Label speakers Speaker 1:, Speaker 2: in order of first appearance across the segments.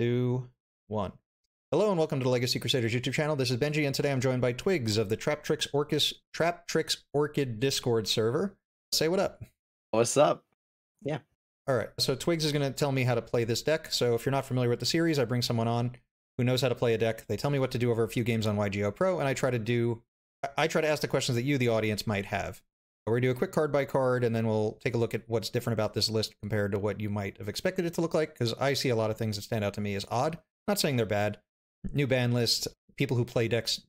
Speaker 1: two, one. Hello and welcome to the Legacy Crusaders YouTube channel. This is Benji, and today I'm joined by Twiggs of the Traptrix Orchis Trap Tricks Orchard Discord server. Say what up.
Speaker 2: What's up? Yeah.
Speaker 1: All right, so Twiggs is going to tell me how to play this deck. So if you're not familiar with the series, I bring someone on who knows how to play a deck. They tell me what to do over a few games on YGO Pro, and I try to do I try to ask the questions that you, the audience, might have. We're going to do a quick card by card, and then we'll take a look at what's different about this list compared to what you might have expected it to look like, because I see a lot of things that stand out to me as odd. Not saying they're bad. New ban list, people who play decks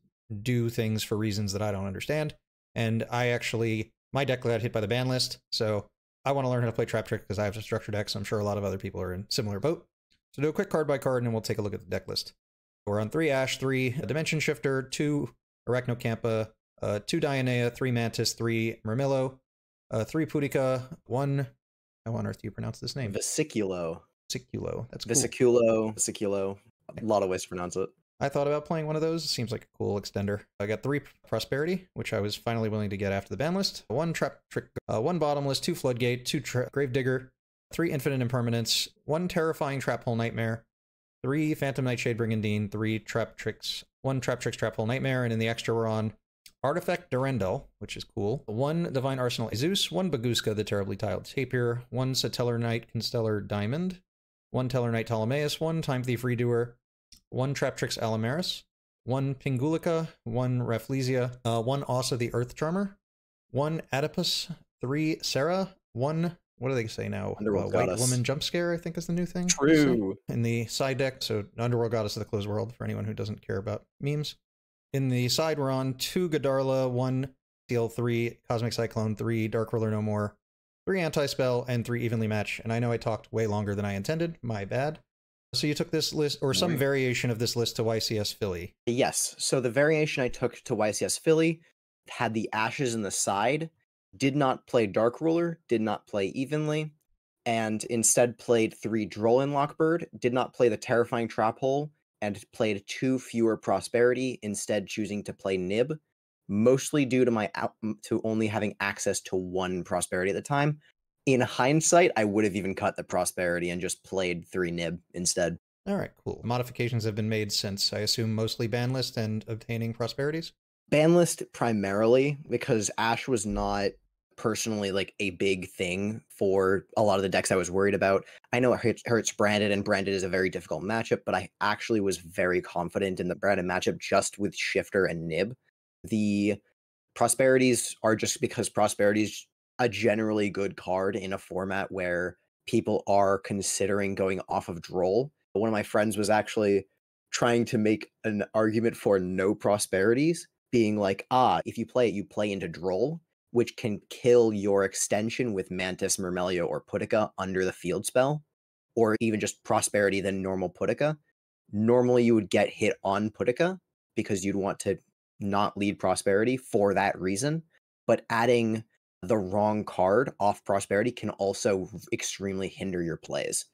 Speaker 1: do things for reasons that I don't understand. And I actually, my deck got hit by the ban list, so I want to learn how to play Trap Trick because I have a structured deck, so I'm sure a lot of other people are in similar boat. So do a quick card by card, and then we'll take a look at the deck list. We're on three Ash, three a Dimension Shifter, two Arachnocampa, uh, two Dionaea, three Mantis, three Myrmeleo, uh, three Pudica, one. How on earth do you pronounce this name?
Speaker 2: Vesiculo.
Speaker 1: Vesiculo. That's cool.
Speaker 2: Vesiculo. Vesiculo. A lot of ways to pronounce it.
Speaker 1: I thought about playing one of those. It seems like a cool extender. I got three prosperity, which I was finally willing to get after the ban list. One trap trick, uh, one bottomless, two floodgate, two tra- gravedigger, three infinite impermanence, one terrifying trap hole nightmare, three phantom nightshade brigandine, three Traptrix, one Traptrix trap hole nightmare, and in the extra we're on artifact Durendal, which is cool. One divine arsenal Zeus, one Bagooska the terribly tired tapir, one satellar knight constellar diamond, one Tellarknight Ptolemaeus, one time thief redoer, one Traptrix Allomeris, one Pinguicula, one Rafflesia, uh, one Aussa the Earth Charmer, one Adipus, three Sera, one what do they say now?
Speaker 2: Underworld
Speaker 1: uh, White
Speaker 2: Goddess.
Speaker 1: Woman Jump Scare, I think is the new thing.
Speaker 2: True.
Speaker 1: In the side deck, so Underworld Goddess of the Closed World for anyone who doesn't care about memes. In the side, we're on two Gadarla, one Steel, three Cosmic Cyclone, three Dark Ruler No More, three Anti Spell, and three Evenly Match. And I know I talked way longer than I intended. My bad. So you took this list, or some variation of this list to YCS Philly.
Speaker 2: Yes. So the variation I took to YCS Philly had the ashes in the side, did not play Dark Ruler, did not play evenly, and instead played three Drollin Lockbird, did not play the Terrifying Trap Hole, and played two fewer Prosperity, instead choosing to play Nib, mostly due to my out- to only having access to one Prosperity at the time. In hindsight, I would have even cut the Prosperity and just played three Nib instead.
Speaker 1: All right, cool. Modifications have been made since, I assume, mostly ban list and obtaining prosperities.
Speaker 2: ban list primarily because Ash was not personally like a big thing for a lot of the decks I was worried about. I know it hurts, Branded, and Branded is a very difficult matchup, but I actually was very confident in the Branded matchup just with Shifter and Nib. The prosperities are just because prosperities a generally good card in a format where people are considering going off of Droll. One of my friends was actually trying to make an argument for no prosperities, being like, ah, if you play it, you play into Droll, which can kill your extension with Mantis, Myrmeleo, or Pudica under the field spell, or even just prosperity than normal Pudica. Normally, you would get hit on Pudica because you'd want to not lead prosperity for that reason, but adding the wrong card off prosperity can also extremely hinder your plays.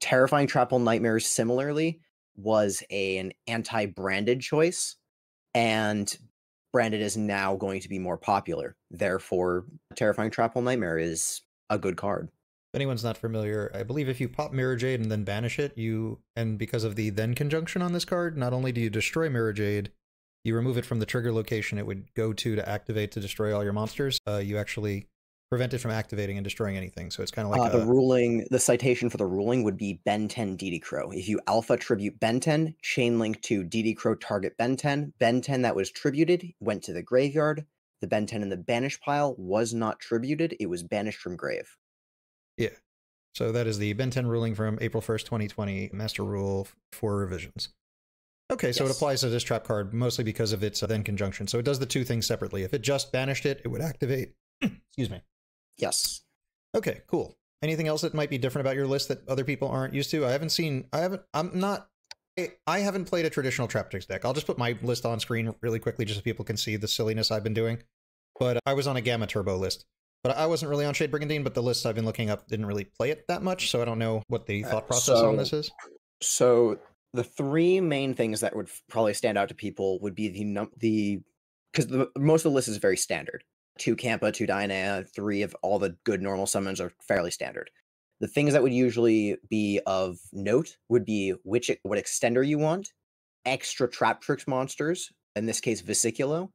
Speaker 2: Terrifying Trap Hole Nightmares, similarly, was a- an anti branded choice, and branded is now going to be more popular. Therefore, Terrifying Trap Hole Nightmare is a good card.
Speaker 1: If anyone's not familiar, I believe if you pop Mirror Jade and then banish it, you and because of the then conjunction on this card, not only do you destroy Mirror Jade, you remove it from the trigger location it would go to to activate to destroy all your monsters. Uh, you actually prevent it from activating and destroying anything. So it's kind of like
Speaker 2: uh,
Speaker 1: a,
Speaker 2: the ruling, the citation for the ruling would be Ben 10 DD Crow. If you alpha tribute Ben 10, chain link to DD Crow target Ben 10. Ben 10 that was tributed went to the graveyard. The Ben 10 in the banish pile was not tributed, it was banished from grave.
Speaker 1: yeah. So that is the Ben 10 ruling from April 1st, 2020, Master Rule for revisions. Okay, so it applies to this trap card mostly because of its uh, then conjunction. So it does the two things separately. If it just banished it, it would activate. Excuse me.
Speaker 2: Yes.
Speaker 1: Okay, cool. Anything else that might be different about your list that other people aren't used to? I haven't seen. I haven't. I'm not. I- I haven't played a traditional Traptrix deck. I'll just put my list on screen really quickly, just so people can see the silliness I've been doing. But I was on a Gamma Turbo list. But I wasn't really on Shade Brigandine. But the lists I've been looking up didn't really play it that much, so I don't know what the
Speaker 2: Uh,
Speaker 1: thought process on
Speaker 2: so-
Speaker 1: this is.
Speaker 2: So the three main things that would probably stand out to people would be the num- the because the most of the list is very standard. Two Campa, two Dionaea, three of all the good normal summons are fairly standard. The things that would usually be of note would be which what extender you want, extra Traptrix monsters, in this case Vesiculo,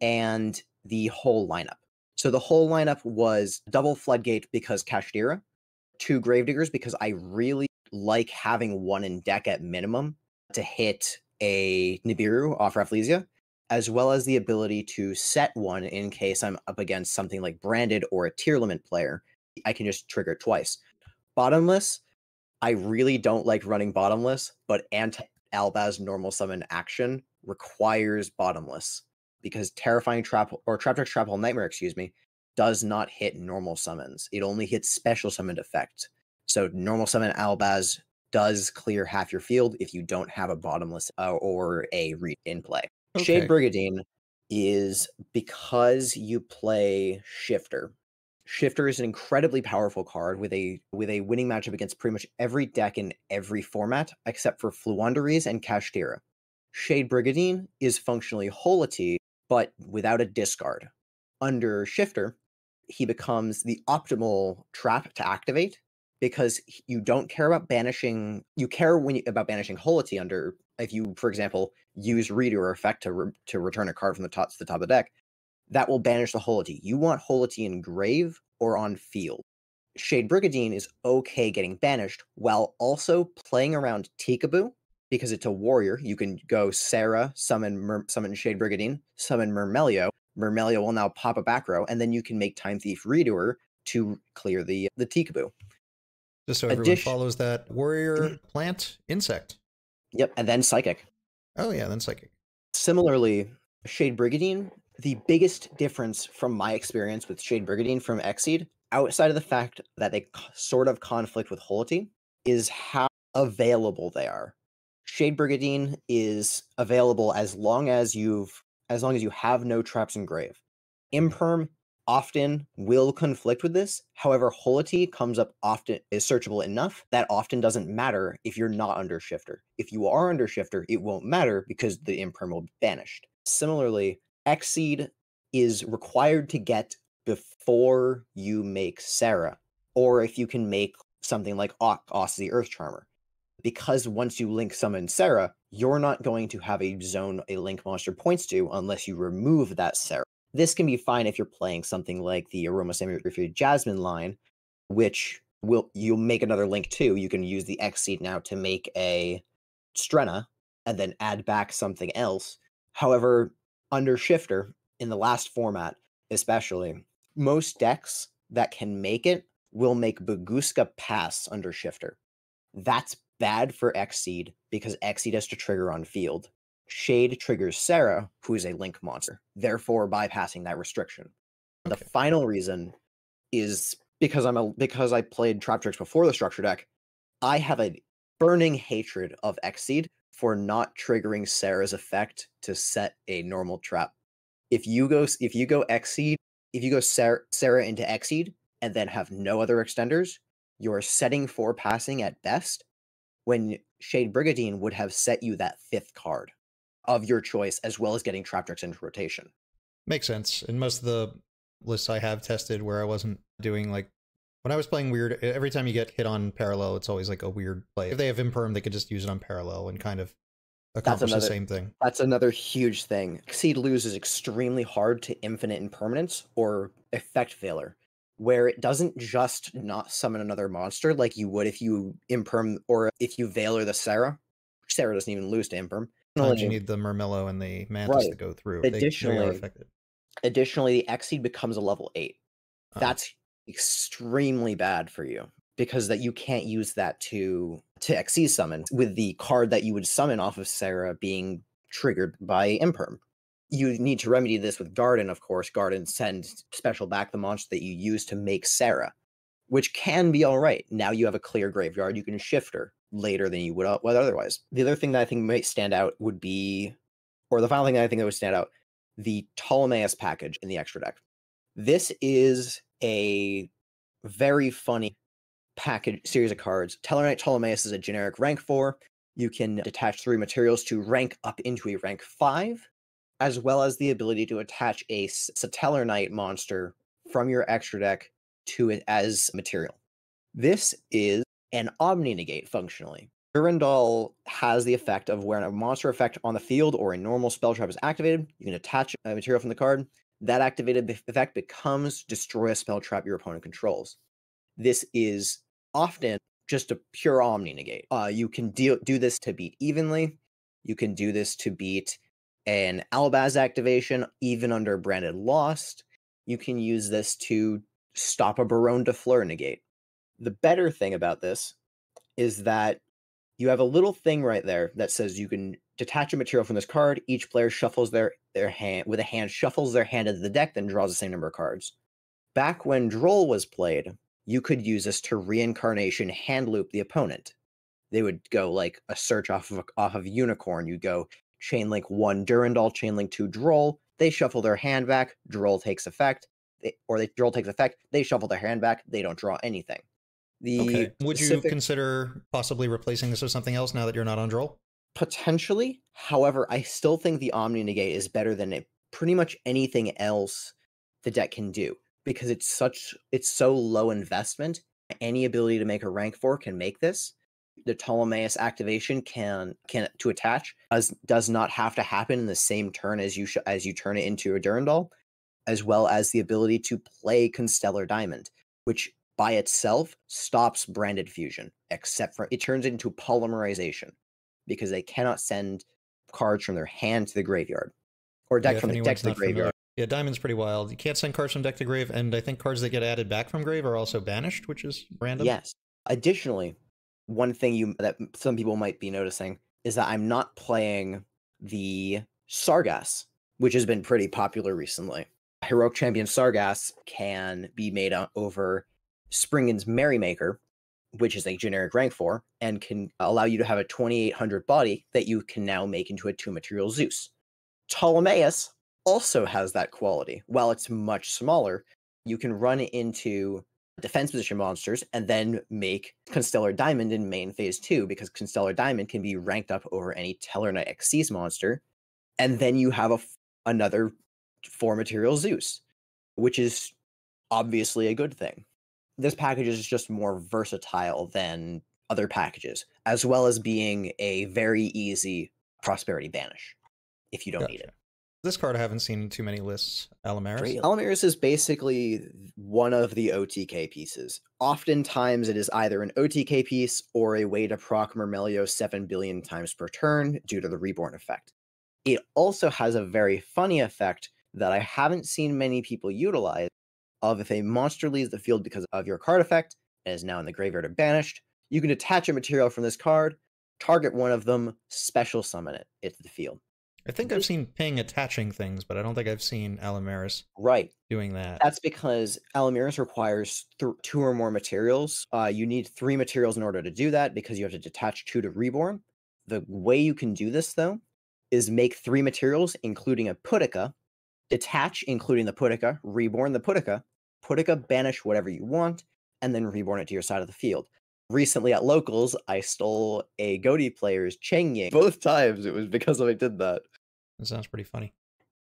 Speaker 2: and the whole lineup. So the whole lineup was double floodgate because Kashtira, two gravediggers because I really like having one in deck at minimum to hit a Nibiru off Rafflesia, as well as the ability to set one in case I'm up against something like Branded or a tier limit player. I can just trigger twice. Bottomless, I really don't like running bottomless, but anti Albaz's normal summon action requires bottomless because terrifying trap or trap Trick trap hole nightmare, excuse me, does not hit normal summons. It only hits special summoned effect. So normal summon Albaz does clear half your field if you don't have a bottomless uh, or a read in play. Shade Brigandine is because you play Shifter. Shifter is an incredibly powerful card with a with a winning matchup against pretty much every deck in every format except for Floowandereeze and Kashtira. Shade Brigandine is functionally Holeutea, but without a discard. Under Shifter, he becomes the optimal trap to activate because you don't care about banishing. You care when you, about banishing Holeutea under if you, for example, use Redoer effect to re- to return a card from the top to the top of the deck. That will banish the Holeutea. You want Holeutea in grave or on field. Shade Brigandine is okay getting banished while also playing around Tikaboo because it's a warrior. You can go Sera, summon Mer- summon Shade Brigandine, summon Myrmeleo. Myrmeleo will now pop a back row, and then you can make Time Thief Redoer to clear the the Tikaboo.
Speaker 1: Just so everyone
Speaker 2: Addition-
Speaker 1: follows that warrior mm-hmm. plant insect.
Speaker 2: Yep, and then Psychic.
Speaker 1: Oh yeah, then psychic.
Speaker 2: Similarly, Shade Brigandine, the biggest difference from my experience with Shade Brigandine from Exceed, outside of the fact that they sort of conflict with Holeutea, is how available they are. Shade Brigandine is available as long as you've as long as you have no traps in grave. Mm-hmm. Imperm often will conflict with this. However, Holeutea comes up often is searchable enough that often doesn't matter if you're not under shifter. If you are under shifter, it won't matter because the imperm will be banished. Similarly, Exceed is required to get before you make Sera, or if you can make something like Ock, the Earth Charmer. Because once you link summon Sera, you're not going to have a zone a link monster points to unless you remove that Sera. This can be fine if you're playing something like the Aroma Semi Jasmine line, which will you'll make another link to. You can use the X seed now to make a Strenna and then add back something else. However, under Shifter, in the last format, especially, most decks that can make it will make Bagooska pass under Shifter. That's bad for X Seed because X Seed has to trigger on field. Shade triggers Sera, who is a link monster, therefore bypassing that restriction. The final reason is because I'm a because I played Traptrix before the structure deck. I have a burning hatred of Xseed for not triggering Sera's effect to set a normal trap. If you go if you go Xseed, if you go Sera, Sera into Xseed and then have no other extenders, you're setting for passing at best when Shade Brigandine would have set you that fifth card of your choice, as well as getting Traptrix into rotation.
Speaker 1: Makes sense. And most of the lists I have tested where I wasn't doing like when I was playing weird, every time you get hit on parallel, it's always like a weird play. If they have imperm, they could just use it on parallel and kind of accomplish the same thing.
Speaker 2: That's another huge thing. Exceed is extremely hard to infinite impermanence or effect failure, where it doesn't just not summon another monster like you would if you imperm or if you Veiler the Sera. Sera doesn't even lose to imperm.
Speaker 1: Sometimes you need the Myrmeleo and the Mantis to go through. They- they are
Speaker 2: Additionally,
Speaker 1: affected.
Speaker 2: Additionally, the Exceed becomes a level eight.
Speaker 1: Uh,
Speaker 2: That's extremely bad for you because that you can't use that to to Xyz summon with the card that you would summon off of Sera being triggered by Imperm. You need to remedy this with Garden, of course. Garden sends special back the monster that you use to make Sera, which can be all right. Now you have a clear graveyard. You can shift her later than you would, otherwise. The other thing that I think might stand out would be, or the final thing that I think that would stand out, the Ptolemaeus package in the extra deck. This is a very funny package series of cards. Tellarknight Ptolemaeus is a generic rank four. You can detach three materials to rank up into a rank five, as well as the ability to attach a S- Satellarknight monster from your extra deck to it as material. This is an Omni Negate functionally. Durendal has the effect of when a monster effect on the field or a normal spell trap is activated, you can attach a material from the card. That activated effect becomes destroy a spell trap your opponent controls. This is often just a pure Omni Negate. Uh, you can deal, do this to beat evenly. You can do this to beat an Albaz activation, even under branded Lost. You can use this to stop a Baronne de Fleur negate. The better thing about this is that you have a little thing right there that says you can detach a material from this card. Each player shuffles their their hand with a hand, shuffles their hand into the deck, then draws the same number of cards. Back when Droll was played, you could use this to reincarnation hand loop the opponent. They would go like a search off of off of Unicorn. You go chain link one Durendal, chain link two Droll. They shuffle their hand back. Droll takes effect, they, or they Droll takes effect. They shuffle their hand back. They don't draw anything.
Speaker 1: The okay. Would you consider possibly replacing this with something else now that you're not on Droll?
Speaker 2: Potentially. However, I still think the Omni Negate is better than it, pretty much anything else the deck can do because it's such it's so low investment. Any ability to make a rank four can make this. The Ptolemaeus activation can can to attach does does not have to happen in the same turn as you as you turn it into a Durendal, as well as the ability to play Constellar Diamond, which by itself stops branded fusion, except for it turns it into polymerization because they cannot send cards from their hand to the graveyard or deck yeah, from the deck to the graveyard. Familiar.
Speaker 1: Yeah, Diamond's pretty wild. You can't send cards from deck to grave, and I think cards that get added back from grave are also banished, which is random.
Speaker 2: Yes. Additionally, one thing you that some people might be noticing is that I'm not playing the Sargass, which has been pretty popular recently. Heroic Champion Sargass can be made over Springans Merrymaker, which is a generic rank 4, and can allow you to have a 2800 body that you can now make into a 2 material Zeus. Ptolemaeus also has that quality. While it's much smaller, you can run into defense position monsters and then make Constellar Diamond in main phase 2 because Constellar Diamond can be ranked up over any Tellarknight Xyz monster. And then you have a, another four material Zeus, which is obviously a good thing this package is just more versatile than other packages, as well as being a very easy prosperity banish if you don't gotcha. need it.
Speaker 1: This card I haven't seen too many lists. Allomeris.
Speaker 2: Allomeris is basically one of the OTK pieces. Oftentimes, it is either an OTK piece or a way to proc Myrmeleo 7 billion times per turn due to the reborn effect. It also has a very funny effect that I haven't seen many people utilize, of if a monster leaves the field because of your card effect and is now in the graveyard or banished, you can detach a material from this card, target one of them, special summon it into the field.
Speaker 1: I think I've seen Ping attaching things, but I don't think I've seen Allomeris
Speaker 2: right
Speaker 1: doing that.
Speaker 2: That's because Allomeris requires th- two or more materials. Uh, you need three materials in order to do that because you have to detach two to Reborn. The way you can do this, though, is make three materials, including a Pudica, detach, including the Pudica, reborn the Pudica, Pudica banish whatever you want, and then reborn it to your side of the field. Recently at locals, I stole a Goaty player's Cheng Ying. Both times it was because I did that.
Speaker 1: That sounds pretty funny.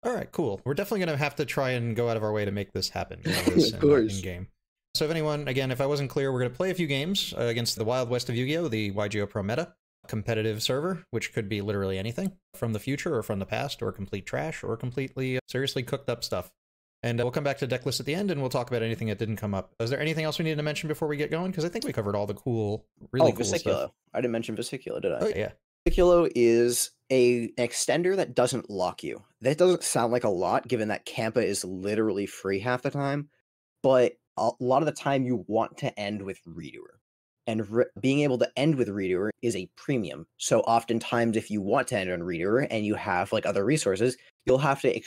Speaker 1: All right, cool. We're definitely going to have to try and go out of our way to make this happen.
Speaker 2: This of course.
Speaker 1: In game. So, if anyone, again, if I wasn't clear, we're going to play a few games uh, against the Wild West of Yu Gi Oh!, the YGO Pro meta competitive server, which could be literally anything from the future or from the past or complete trash or completely uh, seriously cooked up stuff. And uh, we'll come back to deck list at the end and we'll talk about anything that didn't come up. Is there anything else we need to mention before we get going? Because I think we covered all the cool, really oh, cool Vesiculo. stuff.
Speaker 2: I didn't mention Vesiculo, did I?
Speaker 1: Oh, yeah.
Speaker 2: Vesiculo is a an extender that doesn't lock you. That doesn't sound like a lot, given that Kampa is literally free half the time. But a lot of the time, you want to end with Redoer and re- being able to end with Redoer is a premium. So oftentimes, if you want to end on Redoer and you have like other resources, you'll have to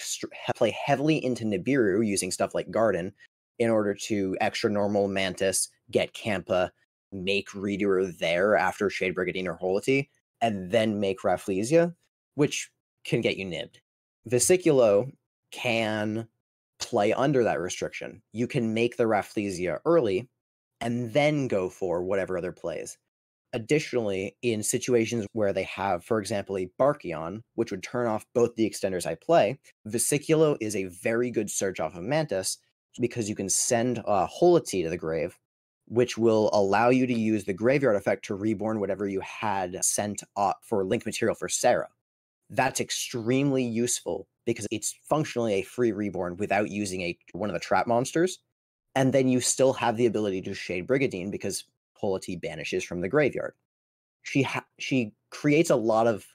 Speaker 2: play heavily into Nibiru using stuff like Garden in order to extra normal Mantis, get Kampa, make Redoer there after Shade Brigandine or Holeutea, and then make Rafflesia, which can get you nibbed. Vesiculo can play under that restriction. You can make the Rafflesia early and then go for whatever other plays. Additionally, in situations where they have, for example, a Barkion, which would turn off both the extenders I play, Vesiculo is a very good search off of Mantis because you can send uh, Holeutea to the grave, which will allow you to use the graveyard effect to reborn whatever you had sent for link material for Sera. That's extremely useful because it's functionally a free reborn without using a one of the trap monsters. And then you still have the ability to shade Brigandine because Holeutea banishes from the graveyard. She ha- she creates a lot of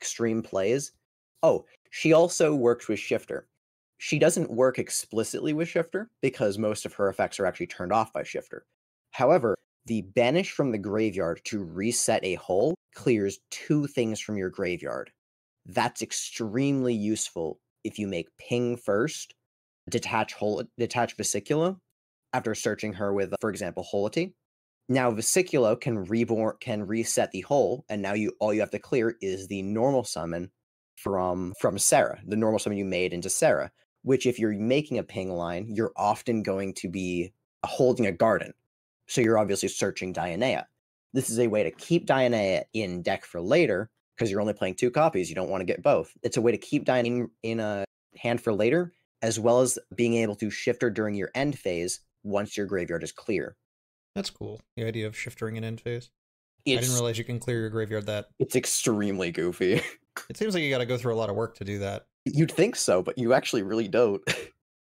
Speaker 2: extreme plays. Oh, she also works with Shifter. She doesn't work explicitly with Shifter because most of her effects are actually turned off by Shifter. However, the banish from the graveyard to reset a hole clears two things from your graveyard. That's extremely useful if you make ping first, detach hole, detach Vesiculo after searching her with, for example, Holeutea. Now Vesiculo can reborn can reset the hole, and now you all you have to clear is the normal summon from from Sera, the normal summon you made into Sera. Which, if you're making a ping line, you're often going to be holding a garden, so you're obviously searching Dionaea. This is a way to keep Dionaea in deck for later because you're only playing two copies. You don't want to get both. It's a way to keep Dionaea in a hand for later, as well as being able to shift her during your end phase once your graveyard is clear.
Speaker 1: That's cool. The idea of shiftering an end phase.
Speaker 2: It's,
Speaker 1: I didn't realize you can clear your graveyard that.
Speaker 2: it's extremely goofy.
Speaker 1: It seems like you got to go through a lot of work to do that.
Speaker 2: You'd think so, but you actually really don't.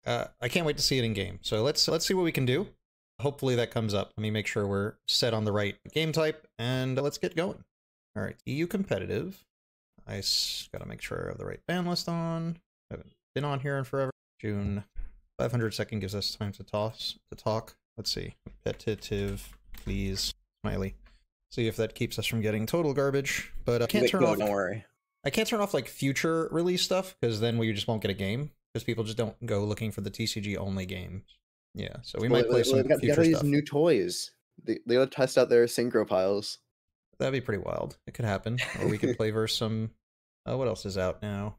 Speaker 1: Uh, I can't wait to see it in game. So let's let's see what we can do. Hopefully that comes up. Let me make sure we're set on the right game type, and let's get going. All right, EU competitive. I gotta make sure I have the right ban list on. I haven't been on here in forever. June 500 second gives us time to toss to talk. Let's see. Competitive, please. Smiley. See if that keeps us from getting total garbage. But I can't
Speaker 2: Wait,
Speaker 1: turn
Speaker 2: no,
Speaker 1: off.
Speaker 2: Don't worry.
Speaker 1: I can't turn off like future release stuff because then we just won't get a game because people just don't go looking for the TCG only games. Yeah, so we
Speaker 3: Well,
Speaker 1: might play
Speaker 3: well,
Speaker 1: some
Speaker 3: got,
Speaker 1: future
Speaker 3: got these
Speaker 1: stuff.
Speaker 3: new toys. They they gotta test out their synchro piles.
Speaker 1: That'd be pretty wild. It could happen, or we could play versus some. Uh, what else is out now?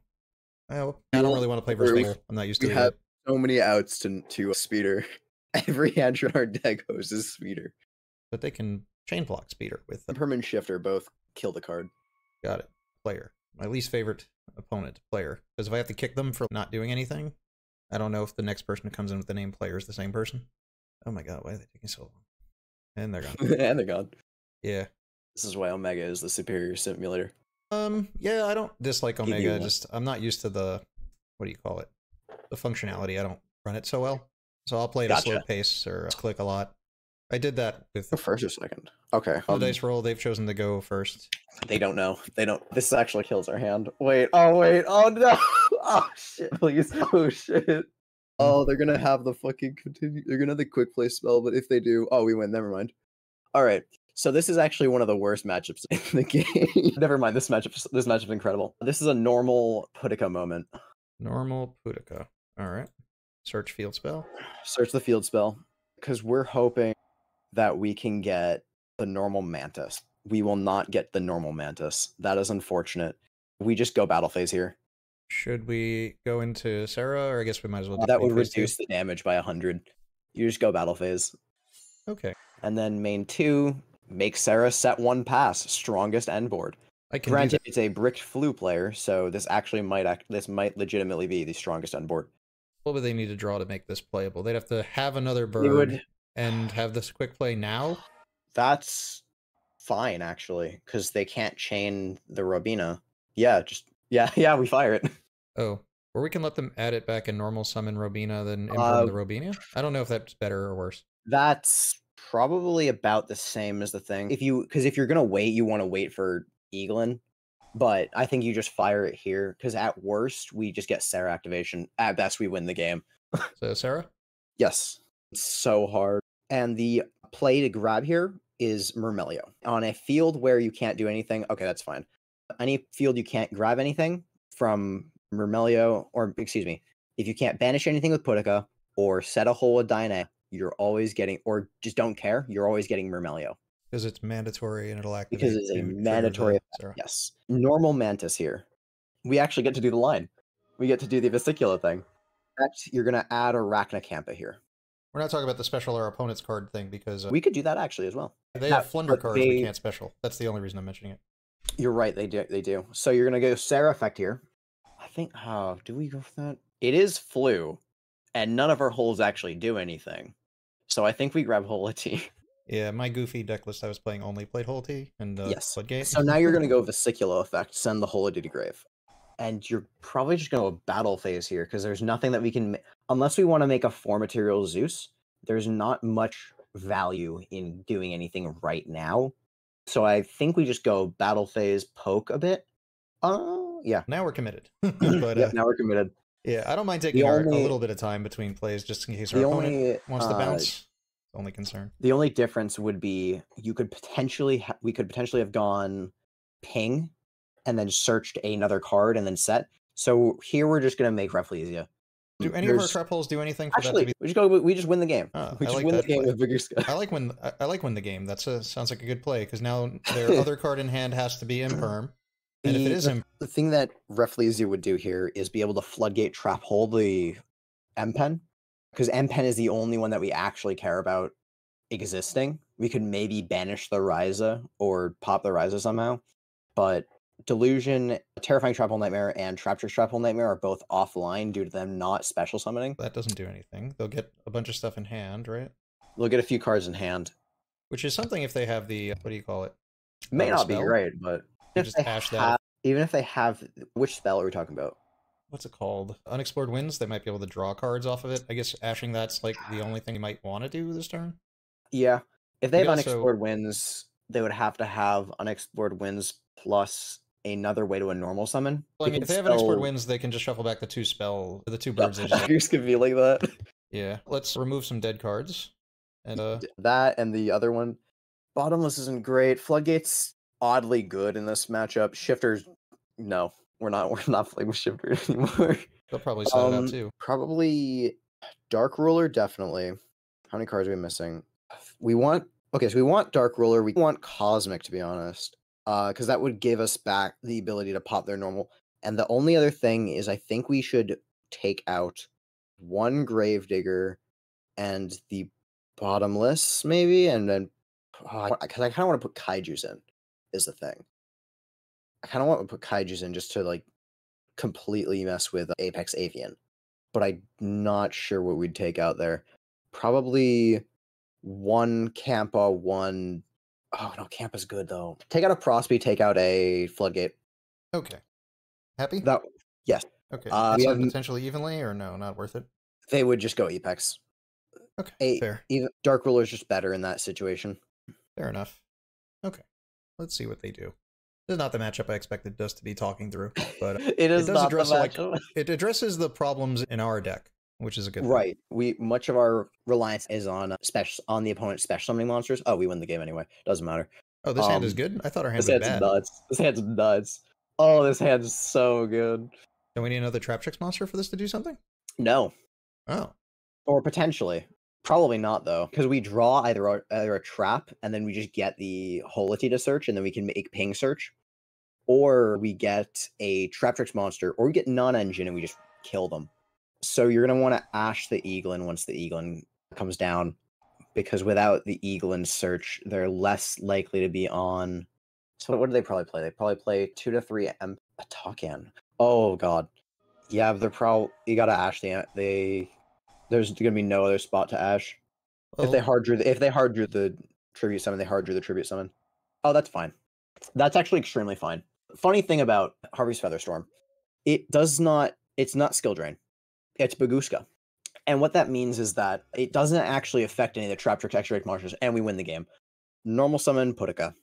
Speaker 1: I don't really want to play versus I'm not used to it.
Speaker 3: have. So many outs to to a speeder. Every hand in our deck speeder.
Speaker 1: but they can chain block speeder with the
Speaker 3: Permanent shifter both kill the card.
Speaker 1: got it player. My least favorite opponent player because if I have to kick them for not doing anything, I don't know if the next person who comes in with the name player is the same person. Oh my god, why are they taking so long? And they're gone.
Speaker 3: and they're gone.
Speaker 1: Yeah.
Speaker 3: This is why Omega is the superior simulator.
Speaker 1: Um. Yeah, I don't dislike Omega. Just I'm not used to the what do you call it? The functionality. I don't run it so well. So I'll play at a slow pace or click a lot. I did that with
Speaker 3: Go First or second? Okay.
Speaker 1: the
Speaker 3: um,
Speaker 1: dice roll. They've chosen to go first.
Speaker 2: They don't know. They don't.
Speaker 3: This actually kills our hand. Wait. Oh wait. Oh no. Oh shit. Please. Oh shit. Oh, they're gonna have the fucking continue. They're gonna have the quick play spell, but if they do, oh, we win. Never mind.
Speaker 2: All right. So this is actually one of the worst matchups in the game. Never mind. This matchup. This matchup's incredible. This is a normal Pudica moment.
Speaker 1: Normal Pudica. All right. Search field spell.
Speaker 2: Search the field spell because we're hoping that we can get the normal mantis. We will not get the normal mantis. That is unfortunate. We just go battle phase here.
Speaker 1: Should we go into Sera, or I guess we might as well. do
Speaker 2: that would
Speaker 1: phase two?
Speaker 2: reduce the damage by 100. You just go battle phase.
Speaker 1: Okay,
Speaker 2: And then main two, make Sera set one pass, strongest end board.
Speaker 1: I can
Speaker 2: Granted, it's a bricked flu player, so this actually might act this might legitimately be the strongest end board.
Speaker 1: What would they need to draw to make this playable? They'd have to have another bird
Speaker 2: would
Speaker 1: and have this quick play now.
Speaker 2: that's fine actually, because they can't chain the Robina. Yeah, just yeah, yeah, we fire it.
Speaker 1: Oh, or we can let them add it back in normal summon Robina, then imprint
Speaker 2: Uh,
Speaker 1: the Robina. I don't know if that's better or worse.
Speaker 2: That's probably about the same as the thing. If you because if you're gonna wait, you want to wait for Eglen. But I think you just fire it here because at worst we just get Sera activation. At best we win the game.
Speaker 1: So Sera,
Speaker 2: Yes, it's so hard. And the play to grab here is Myrmeleo. On a field where you can't do anything, okay, that's fine. Any field you can't grab anything from Myrmeleo, or excuse me, if you can't banish anything with Pudica or set a hole with Diana, you're always getting, or just don't care, you're always getting Myrmeleo.
Speaker 1: Because it's mandatory and it'll activate.
Speaker 2: Because it's a
Speaker 1: to
Speaker 2: mandatory. Yes. Normal Mantis here. We actually get to do the line. We get to do the Vesiculo thing. Next, you're going to add Arachnocampa here.
Speaker 1: We're not talking about the special or opponent's card thing because uh,
Speaker 2: We could do that actually as well.
Speaker 1: they have Flunder cards we can't special. That's the only reason I'm mentioning it.
Speaker 2: You're right, they do they do. So you're gonna go Sera effect here. I think oh, do we go for that? It is flu, and none of our holes actually do anything. So I think we grab Holeutea.
Speaker 1: Yeah, my goofy deck list I was playing only played Holeutea and uh,
Speaker 2: Yes.
Speaker 1: Floodgate.
Speaker 2: So now you're gonna go Vesiculo effect, send the Holeutea to grave, and you're probably just gonna go battle phase here because there's nothing that we can, ma- unless we want to make a four material Zeus. There's not much value in doing anything right now. So I think we just go battle phase, poke a bit. Oh yeah,
Speaker 1: now we're committed. but
Speaker 2: Yep,
Speaker 1: uh,
Speaker 2: now we're committed.
Speaker 1: yeah, I don't mind taking
Speaker 2: only-
Speaker 1: a little bit of time between plays just in case our opponent
Speaker 2: only
Speaker 1: wants to
Speaker 2: uh,
Speaker 1: bounce. Only concern.
Speaker 2: The only difference would be you could potentially ha- we could potentially have gone ping and then searched another card and then set. So here we're just gonna make Rafflesia.
Speaker 1: Do any of our trap holes do anything for
Speaker 2: Actually,
Speaker 1: that to
Speaker 2: we just go. We just win the game.
Speaker 1: Oh,
Speaker 2: we
Speaker 1: I
Speaker 2: just
Speaker 1: like
Speaker 2: win the game
Speaker 1: play.
Speaker 2: with bigger.
Speaker 1: I like when I, like when the game. That's a sounds like a good play because now their other card in hand has to be imperm, and if it
Speaker 2: The-
Speaker 1: is
Speaker 2: the,
Speaker 1: imp,
Speaker 2: the thing that Rafflesia would do here is be able to floodgate trap hole the Empen because Empen is the only one that we actually care about existing. We could maybe banish the Ryza or pop the Ryza somehow, but Delusion, Terrifying Trap Hole Nightmare, and Trap Trick Trap Hole Nightmare are both offline due to them not special summoning.
Speaker 1: that doesn't do anything. They'll get a bunch of stuff in hand, right?
Speaker 2: They'll get a few cards in hand.
Speaker 1: Which is something if they have the what do you call it?
Speaker 2: May not be
Speaker 1: spell?
Speaker 2: great, but
Speaker 1: just hash that.
Speaker 2: even if they have, which spell are we talking about?
Speaker 1: What's it called? Unexplored winds. They might be able to draw cards off of it. I guess ashing that's like the only thing you might want to do this turn.
Speaker 2: Yeah. If they have
Speaker 1: also-
Speaker 2: unexplored wins, they would have to have unexplored wins plus another way to a normal summon.
Speaker 1: Well, I mean, if they have unexplored winds, they can just shuffle back the two spell, the two birds. Just,
Speaker 2: You're just gonna be like that.
Speaker 1: yeah. Let's remove some dead cards, and uh,
Speaker 2: That and the other one. Bottomless isn't great. Floodgates oddly good in this matchup. Shifters, no, we're not. We're not playing with Shifter anymore.
Speaker 1: they'll probably set it
Speaker 2: Um,
Speaker 1: up too.
Speaker 2: Probably Dark Ruler, definitely. How many cards are we missing? We want okay, so we want Dark Ruler. We want Cosmic to be honest, because that would give us back the ability to pop their normal. And the only other thing is, I think we should take out one Gravedigger and the Bottomless, maybe, and then because I kind of want to put Kaiju's in. Is the thing. I kind of want to put Kaiju's in just to like completely mess with Apex Avian, but I'm not sure what we'd take out there. Probably one Campa, one oh no, Campa's good though. Take out a Prosby, take out a Floodgate.
Speaker 1: Okay. Happy?
Speaker 2: That yes,
Speaker 1: okay.
Speaker 2: uh, we have-
Speaker 1: potentially evenly or no? Not worth it.
Speaker 2: they would just go Apex.
Speaker 1: Okay.
Speaker 2: A,
Speaker 1: Fair.
Speaker 2: even Dark Ruler is just better in that situation.
Speaker 1: Fair enough. Okay. Let's see what they do. This is not the matchup I expected us to be talking through, but uh,
Speaker 2: it is
Speaker 1: does
Speaker 2: not
Speaker 1: address,
Speaker 2: the
Speaker 1: like,
Speaker 2: matchup.
Speaker 1: it addresses the problems in our deck, which is a good thing.
Speaker 2: Right. We much of our reliance is on uh, special on the opponent's special summoning monsters. Oh, we win the game anyway. Doesn't matter.
Speaker 1: Oh, this hand is
Speaker 2: Um,
Speaker 1: good. I thought our hand
Speaker 2: This
Speaker 1: was
Speaker 2: hand's
Speaker 1: bad.
Speaker 2: nuts. This hand's nuts. Oh, this hand's so good.
Speaker 1: Do we need another Traptrix monster for this to do something?
Speaker 2: No,
Speaker 1: Oh,
Speaker 2: or potentially. Probably not though, because we draw either a, either a trap and then we just get the Holeutea to search and then we can make ping search, or we get a Traptrix monster, or we get non-engine and we just kill them. So you're gonna want to ash the Eglen once the Eglen comes down, because without the Eglen search, they're less likely to be on. So what do they probably play? They probably play two to three M Atakan. Oh god, yeah, they're probably you gotta ash the they. There's gonna be no other spot to ash if they
Speaker 1: oh.
Speaker 2: hard drew the, if they hard drew the tribute summon, they hard drew the tribute summon. Oh, that's fine. That's actually extremely fine. Funny thing about Harpie's Featherstorm, it does not. It's not skill drain. It's Bagooska. And what that means is that it doesn't actually affect any of the trap trick extra monsters, and we win the game. Normal summon Pudica.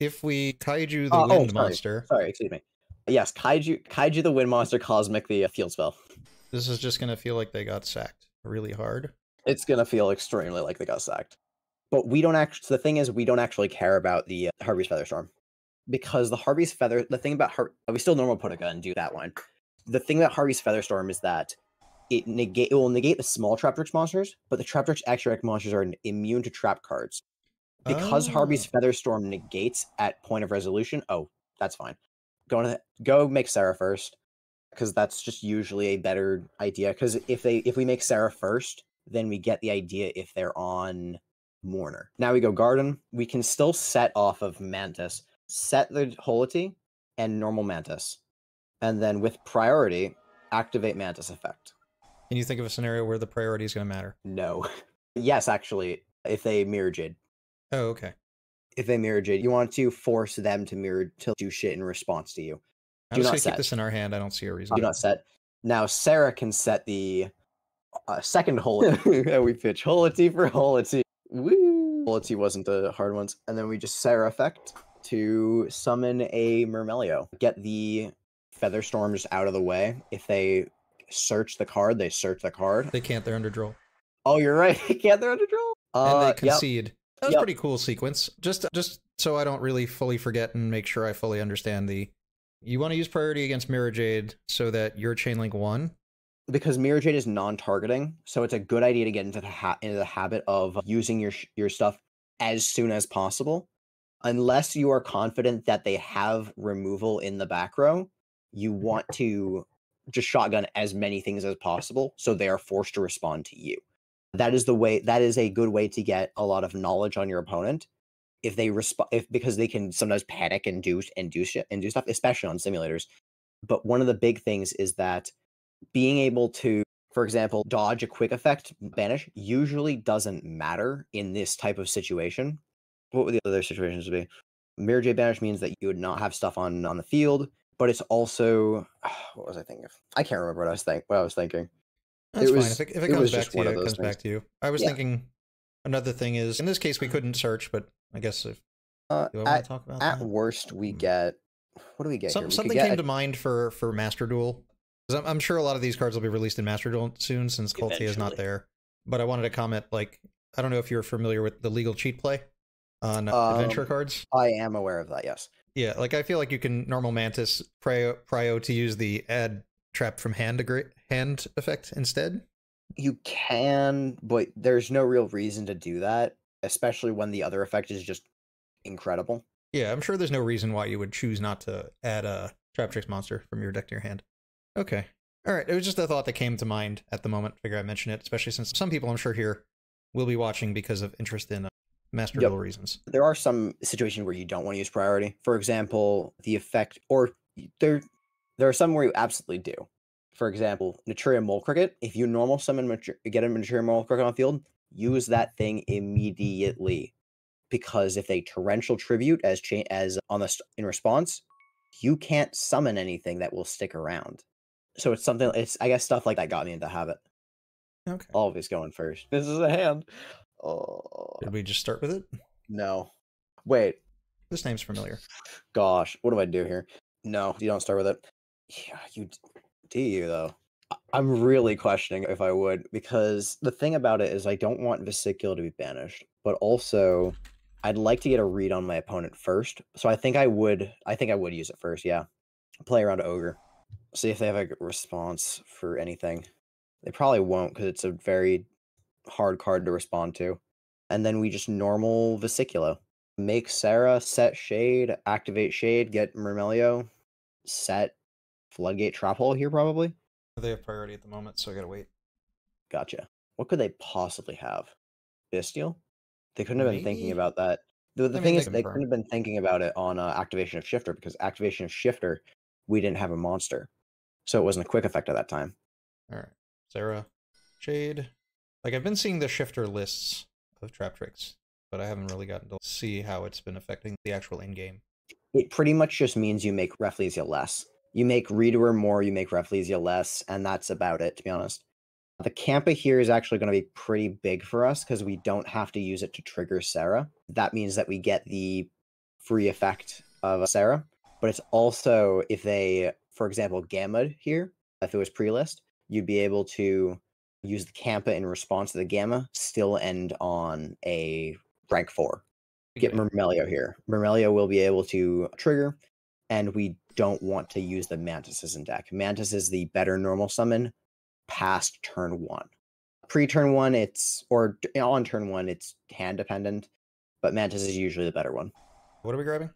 Speaker 1: if we kaiju the
Speaker 2: Uh, oh,
Speaker 1: wind
Speaker 2: sorry.
Speaker 1: monster,
Speaker 2: Sorry, excuse me. Yes, Kaiju, Kaiju the Wind Monster, Cosmic the uh, Field Spell.
Speaker 1: this is just gonna feel like they got sacked really hard.
Speaker 2: it's gonna feel extremely like they got sacked. But we don't actually. The thing is, we don't actually care about the uh, Harpie's Featherstorm because the Harpie's Feather. The thing about Har- we still normal Pudica and do that one. The thing about Harpie's Featherstorm is that it negate it will negate the small Traptrix monsters, but the Traptrix extra monsters are immune to trap cards. Because Harpie's
Speaker 1: Ah.
Speaker 2: Featherstorm negates at point of resolution. Oh, that's fine. Go to go make Sera first because that's just usually a better idea. Because if they if we make Sera first, then we get the idea if they're on Mourner. Now we go Garden. We can still set off of Mantis, set the Holeutea and normal Mantis, and then with priority activate Mantis effect.
Speaker 1: Can you think of a scenario where the priority is gonna matter?
Speaker 2: No, yes, actually, if they mirror Jade,
Speaker 1: Oh, okay.
Speaker 2: If they mirror jade, you want to force them to mirror to do shit in response to you.
Speaker 1: I'm
Speaker 2: Do
Speaker 1: just
Speaker 2: not
Speaker 1: gonna
Speaker 2: set.
Speaker 1: keep this in our hand. I don't see a reason.
Speaker 2: Do not set. Now Sera can set the uh, second Holeutea. yeah, we pitch Holeutea for Holeutea. Woo! Holeutea wasn't the hard ones, and then we just Sera effect to summon a Myrmeleo. Get the Featherstorms out of the way. If they search the card, they search the card.
Speaker 1: They can't. They're under draw.
Speaker 2: Oh, you're right. They can't they're under draw?
Speaker 1: and
Speaker 2: Uh,
Speaker 1: they
Speaker 2: yep.
Speaker 1: concede. That was
Speaker 2: Yep.
Speaker 1: pretty cool sequence. Just just so I don't really fully forget and make sure I fully understand the. You want to use priority against Mirror Jade so that your chain link one.
Speaker 2: because Mirror Jade is non-targeting, so it's a good idea to get into the ha- into the habit of using your your stuff as soon as possible. Unless you are confident that they have removal in the back row, you mm-hmm. want to just shotgun as many things as possible, so they are forced to respond to you. That is the way. That is a good way to get a lot of knowledge on your opponent. If they respond, if because they can sometimes panic and do and do shit and do stuff, especially on simulators. But one of the big things is that being able to, for example, dodge a quick effect banish usually doesn't matter in this type of situation. What would the other situations be? Mirror J banish means that you would not have stuff on on the field, but it's also what was I thinking of? I can't remember what I was think what I was thinking.
Speaker 1: That's fine.
Speaker 2: was-
Speaker 1: If it, if it
Speaker 2: it
Speaker 1: comes
Speaker 2: was
Speaker 1: back
Speaker 2: just
Speaker 1: to
Speaker 2: one
Speaker 1: you, it
Speaker 2: those
Speaker 1: comes back to you. I was
Speaker 2: Yeah.
Speaker 1: thinking another thing is in this case we couldn't search, but I guess if
Speaker 2: Uh,
Speaker 1: do I want
Speaker 2: at
Speaker 1: to talk about
Speaker 2: at
Speaker 1: that?
Speaker 2: worst, we
Speaker 1: Hmm.
Speaker 2: get what do we get
Speaker 1: Some,
Speaker 2: here? We
Speaker 1: something
Speaker 2: get
Speaker 1: came
Speaker 2: a-
Speaker 1: to mind for for Master Duel. 'Cause I'm, I'm sure a lot of these cards will be released in Master Duel soon since Colty is not there. But I wanted to comment like I don't know if you're familiar with the legal cheat play on uh, adventure
Speaker 2: Um,
Speaker 1: cards.
Speaker 2: I am aware of that. Yes.
Speaker 1: Yeah, like I feel like you can normal mantis prio, prio to use the add trap from hand degra- hand effect instead.
Speaker 2: You can, but there's no real reason to do that, especially when the other effect is just incredible.
Speaker 1: Yeah, I'm sure there's no reason why you would choose not to add a Traptrix monster from your deck to your hand. Okay. All right. It was just a thought that came to mind at the moment. Figure I'd mention it, especially since some people I'm sure here will be watching because of interest in uh, Master
Speaker 2: Yep.
Speaker 1: Duel reasons.
Speaker 2: There are some situations where you don't want to use priority. For example, the effect, or there, there are some where you absolutely do. For example, Naturia Mole Cricket. If you normal summon, Matur- get a Naturia Mole Cricket on field, use that thing immediately, because if they torrential tribute as cha- as on the st- in response, you can't summon anything that will stick around. So it's something. It's I guess stuff like that got me into habit.
Speaker 1: Okay.
Speaker 2: Always going first. This is a hand. Oh
Speaker 1: Did we just start with it?
Speaker 2: no. Wait.
Speaker 1: This name's familiar.
Speaker 2: Gosh, what do I do here? No, you don't start with it. Yeah, you do you though. I'm really questioning if I would because the thing about it is I don't want Vesiculo to be banished, but also I'd like to get a read on my opponent first. So I think I would. I think I would use it first. Yeah, play around ogre, see if they have a response for anything. They probably won't because it's a very hard card to respond to. And then we just normal Vesiculo make Sera set shade, activate shade, get Myrmeleo, set floodgate trap hole here probably.
Speaker 1: They have priority at the moment, so I gotta wait.
Speaker 2: Gotcha. What could they possibly have? Bestial? They couldn't have been thinking about that. The, the thing is, they couldn't have been thinking about it on uh, activation of shifter because activation of shifter, we didn't have a monster, so it wasn't a quick effect at that time.
Speaker 1: All right. Sera, Shade. Like I've been seeing the shifter lists of Traptrix, but I haven't really gotten to see how it's been affecting the actual in game.
Speaker 2: It pretty much just means you make Rafflesia less. You make Redoer more, you make Rafflesia less, and that's about it, to be honest. The Campa here is actually going to be pretty big for us because we don't have to use it to trigger Sera. That means that we get the free effect of uh, Sera, but it's also if they, for example, Gamma here, if it was pre-list, you'd be able to use the Campa in response to the Gamma, still end on a rank four get
Speaker 1: Okay.
Speaker 2: Myrmeleo here. Myrmeleo will be able to trigger, and we don't want to use the Mantises in deck. Mantis is the better normal summon past turn one. Pre turn one, it's or on turn one, it's hand dependent, but Mantis is usually the better one.
Speaker 1: What are we grabbing?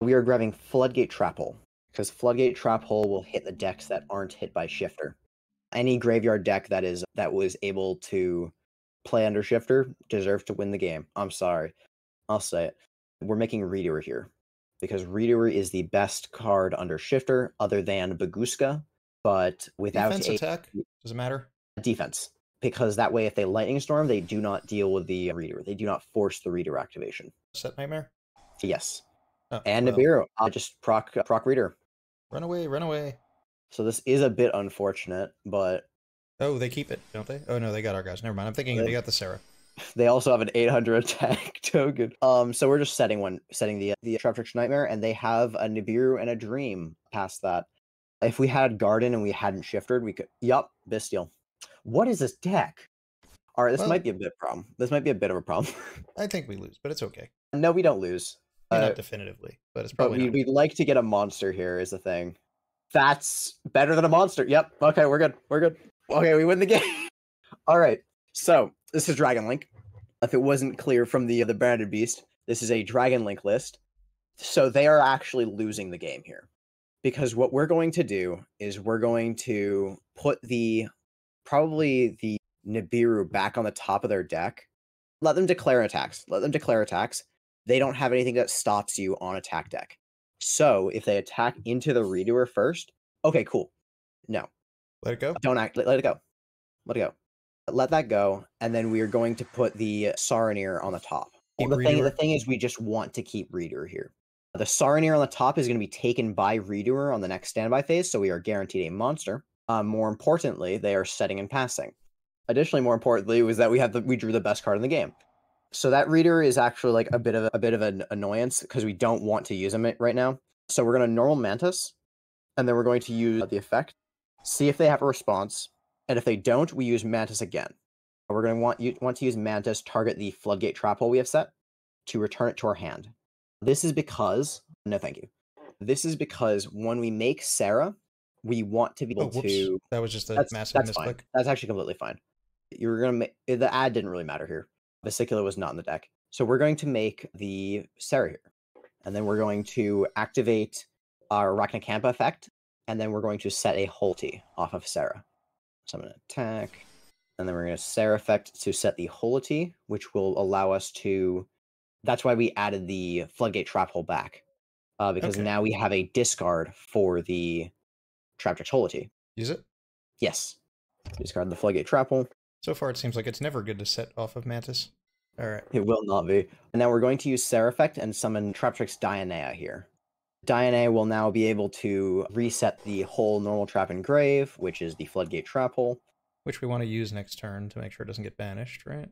Speaker 2: We are grabbing Floodgate Trap Hole because Floodgate Trap Hole will hit the decks that aren't hit by Shifter. Any graveyard deck that is that was able to play under Shifter deserves to win the game. I'm sorry, I'll say it. We're making Redoer here because Redoer is the best card under Shifter, other than Bagooska, but without
Speaker 1: Defense
Speaker 2: a
Speaker 1: attack? Does it matter?
Speaker 2: defense. because that way, if they lightning storm, they do not deal with the Redoer. They do not force the Redoer activation.
Speaker 1: Set nightmare.
Speaker 2: Yes,
Speaker 1: Oh,
Speaker 2: and
Speaker 1: well,
Speaker 2: Nibiru uh, just proc proc Redoer.
Speaker 1: Run away, run away.
Speaker 2: So this is a bit unfortunate, but
Speaker 1: Oh, they keep it, don't they? Oh no, they got our guys. Never mind. I'm thinking
Speaker 2: They-
Speaker 1: they got the Sera.
Speaker 2: they also have an 800 attack token. Um, so we're just setting one, setting the the Traptrix Nightmare, and they have a Nibiru and a Dream past that. If we had Garden and we hadn't shifted, we could. Yup, Bystial. What is this deck? All right, this
Speaker 1: Well-
Speaker 2: might be a bit of a problem. This might be a bit of a problem.
Speaker 1: I think we lose, but it's okay.
Speaker 2: no, we don't lose. Uh,
Speaker 1: not definitively, but it's probably.
Speaker 2: but
Speaker 1: we,
Speaker 2: we'd like to get a monster here. Is the thing. That's better than a monster. Yep. Okay, we're good. We're good. Okay, we win the game. All right. So this is Dragon Link. If it wasn't clear from the the branded beast, this is a Dragon Link list. So they are actually losing the game here, because what we're going to do is we're going to put the probably the Nibiru back on the top of their deck. Let them declare attacks. Let them declare attacks. They don't have anything that stops you on attack deck. So if they attack into the redoer first, okay, cool. No,
Speaker 1: Let it go.
Speaker 2: don't act. Let, let it go. Let it go. Let that go, and then we are going to put the Saronir on the top.
Speaker 1: Keep
Speaker 2: the thing, the thing is, we just want to keep Redoer here. The Saronir on the top is going to be taken by Redoer on the next standby phase, so we are guaranteed a monster. Um, more importantly, they are setting and passing. Additionally, more importantly, was that we have the we drew the best card in the game. So that Redoer is actually like a bit of a, a bit of an annoyance because we don't want to use them right now. So we're going to normal Mantis, and then we're going to use the effect, see if they have a response, and if they don't, we use Mantis again. We're going to want you want to use Mantis target the Floodgate trap hole we have set to return it to our hand. This is because no, thank you. This is because when we make Sera, we want to be
Speaker 1: Oh,
Speaker 2: able
Speaker 1: whoops.
Speaker 2: to
Speaker 1: That was just a
Speaker 2: that's,
Speaker 1: massive
Speaker 2: that's fine. That's actually completely fine. You're gonna make the ad didn't really matter here. Vesiculo was not in the deck, so we're going to make the Sera here, and then we're going to activate our Arachnocampa effect, and then we're going to set a Holeutea off of Sera. So I'm gonna attack, and then we're gonna Sera effect to set the Holeutea, which will allow us to. That's why we added the Floodgate Trap Hole back, uh, because
Speaker 1: Okay.
Speaker 2: now we have a discard for the Traptrix Holeutea.
Speaker 1: Use it.
Speaker 2: Yes. Discard the Floodgate Trap Hole.
Speaker 1: So far, it seems like it's never good to set off of Mantis. All right.
Speaker 2: It will not be. And now we're going to use Sera Effect and summon Traptrix Dionaea here. Dionaea will now be able to reset the Hole normal trap and grave, which is the Floodgate Trap Hole,
Speaker 1: Which we want to use next turn to make sure it doesn't get banished, right?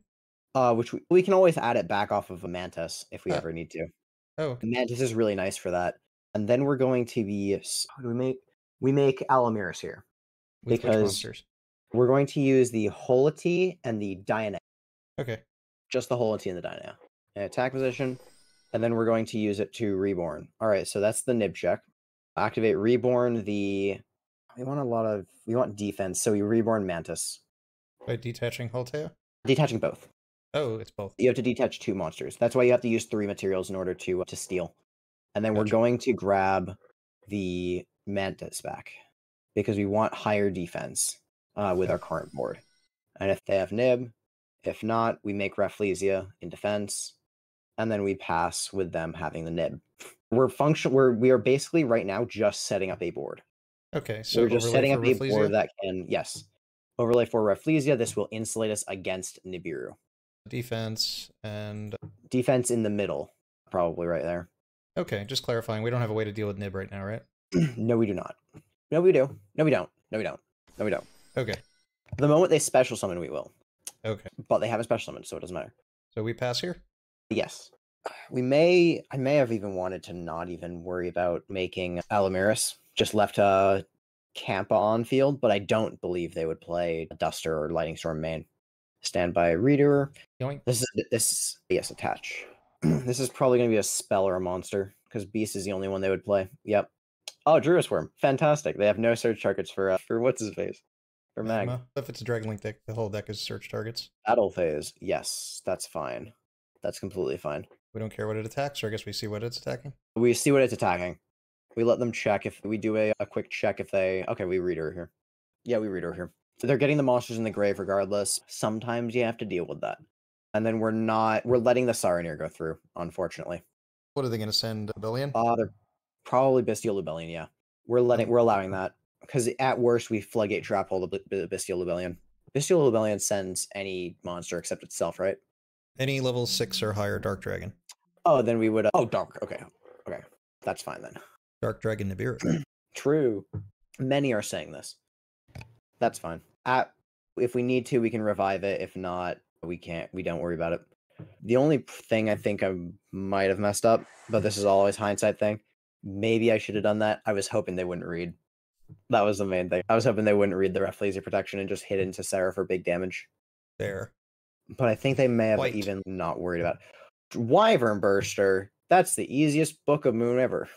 Speaker 2: uh, which we, we can always add it back off of a Mantis if we
Speaker 1: Ah.
Speaker 2: ever need to.
Speaker 1: Oh, okay.
Speaker 2: Mantis is really nice for that. And then we're going to be. we make? We make Allomerus here.
Speaker 1: With
Speaker 2: because-? We're going to use the Holeutea and the Dionaea.
Speaker 1: Okay.
Speaker 2: just the Holeutea and the. In attack position, and then we're going to use it to reborn. All right, so that's the nib check. Activate reborn. The we want a lot of we want defense, so we reborn Mantis,
Speaker 1: By detaching Holeutea?
Speaker 2: detaching both.
Speaker 1: Oh, it's both.
Speaker 2: You have to detach two monsters. That's why you have to use three materials in order to uh, to steal. And then we're going to grab the Mantis back because we want higher defense uh, with
Speaker 1: Okay.
Speaker 2: our current board. And if they have nib, if not, we make Rafflesia in defense, and then we pass with them having the nib. We're function. We're we are basically right now just setting up a board.
Speaker 1: Okay, so
Speaker 2: we're just setting up a
Speaker 1: Rafflesia?
Speaker 2: board that can yes, overlay for Rafflesia. This will insulate us against Nibiru.
Speaker 1: defense and
Speaker 2: Defense in the middle, probably right there.
Speaker 1: okay, just clarifying. We don't have a way to deal with Nib right now, right?
Speaker 2: no, we do not. No, we do. No, we don't. No, we don't. No, we don't.
Speaker 1: Okay.
Speaker 2: The moment they special summon, we will.
Speaker 1: Okay.
Speaker 2: But they haven't special summoned, so it doesn't matter.
Speaker 1: So we pass here.
Speaker 2: Yes. We may I may have even wanted to not even worry about making Allomerus. Just left uh Campa on field, but I don't believe they would play Duster or Lightning Storm main. Standby Redoer.
Speaker 1: Yoink.
Speaker 2: This is this yes, attach. this is probably gonna be a spell or a monster, because Beast is the only one they would play. Yep. Oh, Druid Worm. Fantastic. They have no search targets for uh, for what's his face? For Mag.
Speaker 1: Magma. If it's a Dragon Link deck, the whole deck is search targets.
Speaker 2: Battle phase. Yes, that's fine. That's completely fine.
Speaker 1: We don't care what it attacks, or I guess we see what it's attacking.
Speaker 2: We see what it's attacking. We let them check if we do a, a quick check if they okay, we read her here. Yeah, we read her here. So they're getting the monsters in the grave regardless. Sometimes you have to deal with that. And then we're not we're letting the Saronir go through, unfortunately.
Speaker 1: What are they going to send? A billion?
Speaker 2: Uh they're probably Bystial Lubellion, yeah. We're letting we're allowing that. Because at worst we floodgate Trap Hole the Bystial Lubellion. Bystial Lubellion sends any monster except itself, right?
Speaker 1: Any level six or higher Dark Dragon.
Speaker 2: Oh, then we would. Uh, oh, dark. Okay, okay, that's fine then.
Speaker 1: Dark Dragon Nibiru.
Speaker 2: True. Many are saying this. That's fine. At, if we need to, we can revive it. If not, we can't. We don't worry about it. The only thing I think I might have messed up, but this is always hindsight thing. Maybe I should have done that. I was hoping they wouldn't read. That was the main thing. I was hoping they wouldn't read the ref laser protection and just hit into Sera for big damage.
Speaker 1: there.
Speaker 2: But I think they may have
Speaker 1: White.
Speaker 2: even not worried about it. Wyvern Burster. That's the easiest book of Moon ever.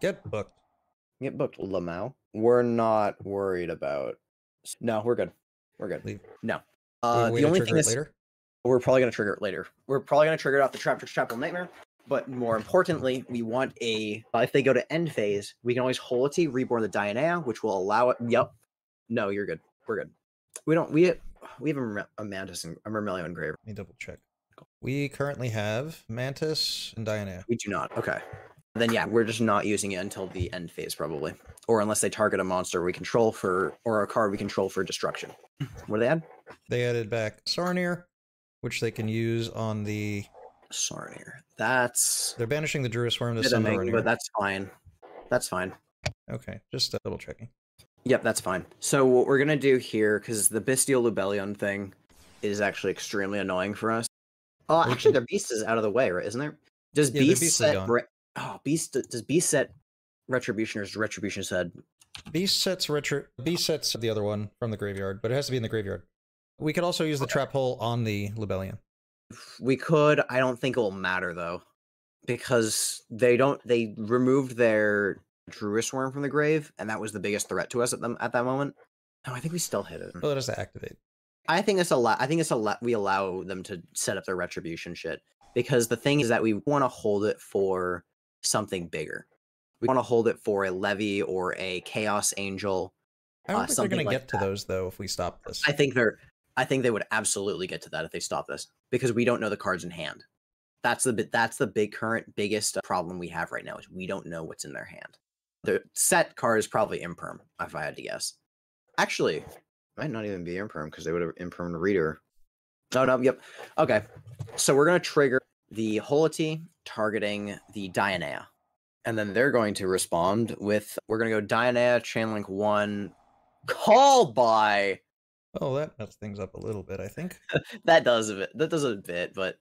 Speaker 1: Get booked.
Speaker 2: Get booked, Lamau. We're not worried about. No, we're good. We're good.
Speaker 1: Leave.
Speaker 2: No. Uh, the only thing
Speaker 1: it
Speaker 2: is,
Speaker 1: later.
Speaker 2: we're probably gonna trigger it later. We're probably gonna trigger it off the Trap Chapel Nightmare. But more importantly, we want a. Uh, if they go to end phase, we can always Holeutea reborn the Dionaea, which will allow it. Yep. No, you're good. We're good. We don't. We we have a, a Mantis and a Myrmeleo engraver.
Speaker 1: Let me double check. We currently have Mantis and Dionaea.
Speaker 2: We do not. Okay. Then yeah, we're just not using it until the end phase probably, or unless they target a monster we control for, or a card we control for destruction. What do they add?
Speaker 1: They added back Saronir, which they can use on the.
Speaker 2: Saronir. That's
Speaker 1: They're banishing the Druid Swarm to
Speaker 2: bit but that's fine. That's fine.
Speaker 1: Okay, just uh, double checking.
Speaker 2: Yep, that's fine. So what we're gonna do here, because the Bystial Lubellion thing is actually extremely annoying for us. Oh, actually, their beast is out of the way, right? Isn't there? Does
Speaker 1: Yeah,
Speaker 2: beast,
Speaker 1: beast
Speaker 2: set? Oh, beast. Does beast set retribution or is retribution said?
Speaker 1: Beast sets retro. Beast sets the other one from the graveyard, but it has to be in the graveyard. We could also use the trap hole on the Lubellion.
Speaker 2: We could. I don't think it will matter though, because they don't. They removed their Druid Worm from the grave, and that was the biggest threat to us at them at that moment. No, I think we still hit it.
Speaker 1: Well, it has activate.
Speaker 2: I think it's a lot. I think it's a lot. We allow them to set up their retribution shit because the thing is that we want to hold it for something bigger. We want to hold it for a levy or a chaos angel.
Speaker 1: I don't
Speaker 2: Uh,
Speaker 1: think they're going to
Speaker 2: like
Speaker 1: get to those though if we stop this.
Speaker 2: I think they're. I think they would absolutely get to that if they stop this because we don't know the cards in hand. That's the bit. That's the big current biggest problem we have right now is we don't know what's in their hand. The set card is probably imperm if I had to guess. Actually, might not even be imperm because they would have imperm reader. No, no, yep. Okay, so we're gonna trigger the Holeutea targeting the Dionaea, and then they're going to respond with we're gonna go Dionaea Chainlink one, call by
Speaker 1: oh, that messed things up a little bit. I think.
Speaker 2: that does a bit. That does a bit, but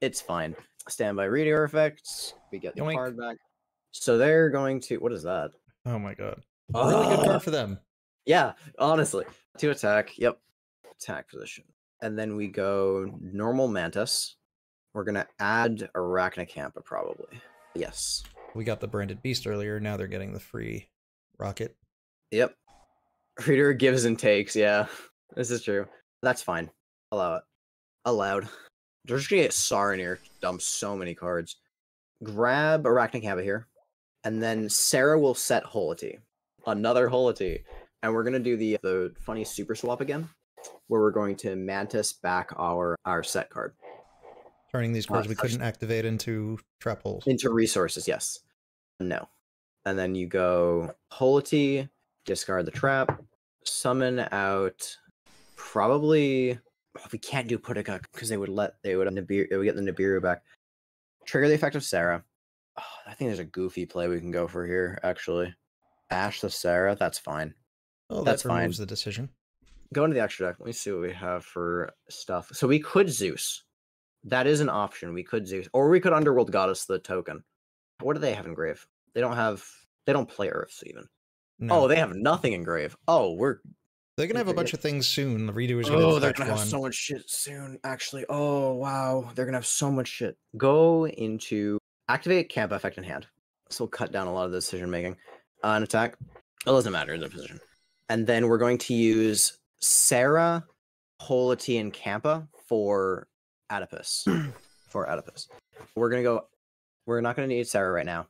Speaker 2: it's fine. Standby Redoer effects. We get the
Speaker 1: Yoink.
Speaker 2: card back. So they're going to. What is that?
Speaker 1: Oh my god. A Really good
Speaker 2: Ah!
Speaker 1: card for them.
Speaker 2: Yeah, honestly. To attack. Yep. Attack position. And then we go normal mantis. We're gonna add Arachnocampa probably. Yes.
Speaker 1: We got the branded beast earlier. Now they're getting the free rocket.
Speaker 2: Yep. Redoer gives and takes. Yeah, this is true. That's fine. Allow it. Allowed. They're just gonna get Saronir. Dump so many cards. Grab Arachnocampa here, and then Sera will set Holeutea. Another Holeutea, and we're gonna do the the funny super swap again, where we're going to Mantis back our our set card
Speaker 1: Turning these cards uh,
Speaker 2: we
Speaker 1: couldn't activate into trap holes.
Speaker 2: into resources. Yes. No. And then you go Holeutea, discard the trap, summon out probably oh, we can't do Pudica because they would let they would Nibiru, they would get the Nibiru back. Trigger the effect of Sera. Oh, I think there's a goofy play we can go for here, actually. Ash the Sera, that's fine.
Speaker 1: Oh,
Speaker 2: that's
Speaker 1: that
Speaker 2: fine.
Speaker 1: the decision.
Speaker 2: Go into the extra deck. Let me see what we have for stuff. So we could Zeus. That is an option. We could Zeus. Or we could Underworld Goddess the token. What do they have in grave? They don't have they don't play Earths even.
Speaker 1: No.
Speaker 2: Oh, they have nothing in grave. Oh, we're
Speaker 1: they're gonna have a bunch of things soon. The redo is gonna
Speaker 2: Oh, they're gonna
Speaker 1: one.
Speaker 2: have so much shit soon, actually. Oh wow. They're gonna have so much shit. Go into activate camp effect in hand. This will cut down a lot of the decision making. Uh, an attack. It doesn't matter the position. And then we're going to use Sera, Holeutea, and Campa for Oedipus. for Oedipus. We're gonna go. We're not gonna need Sera right now.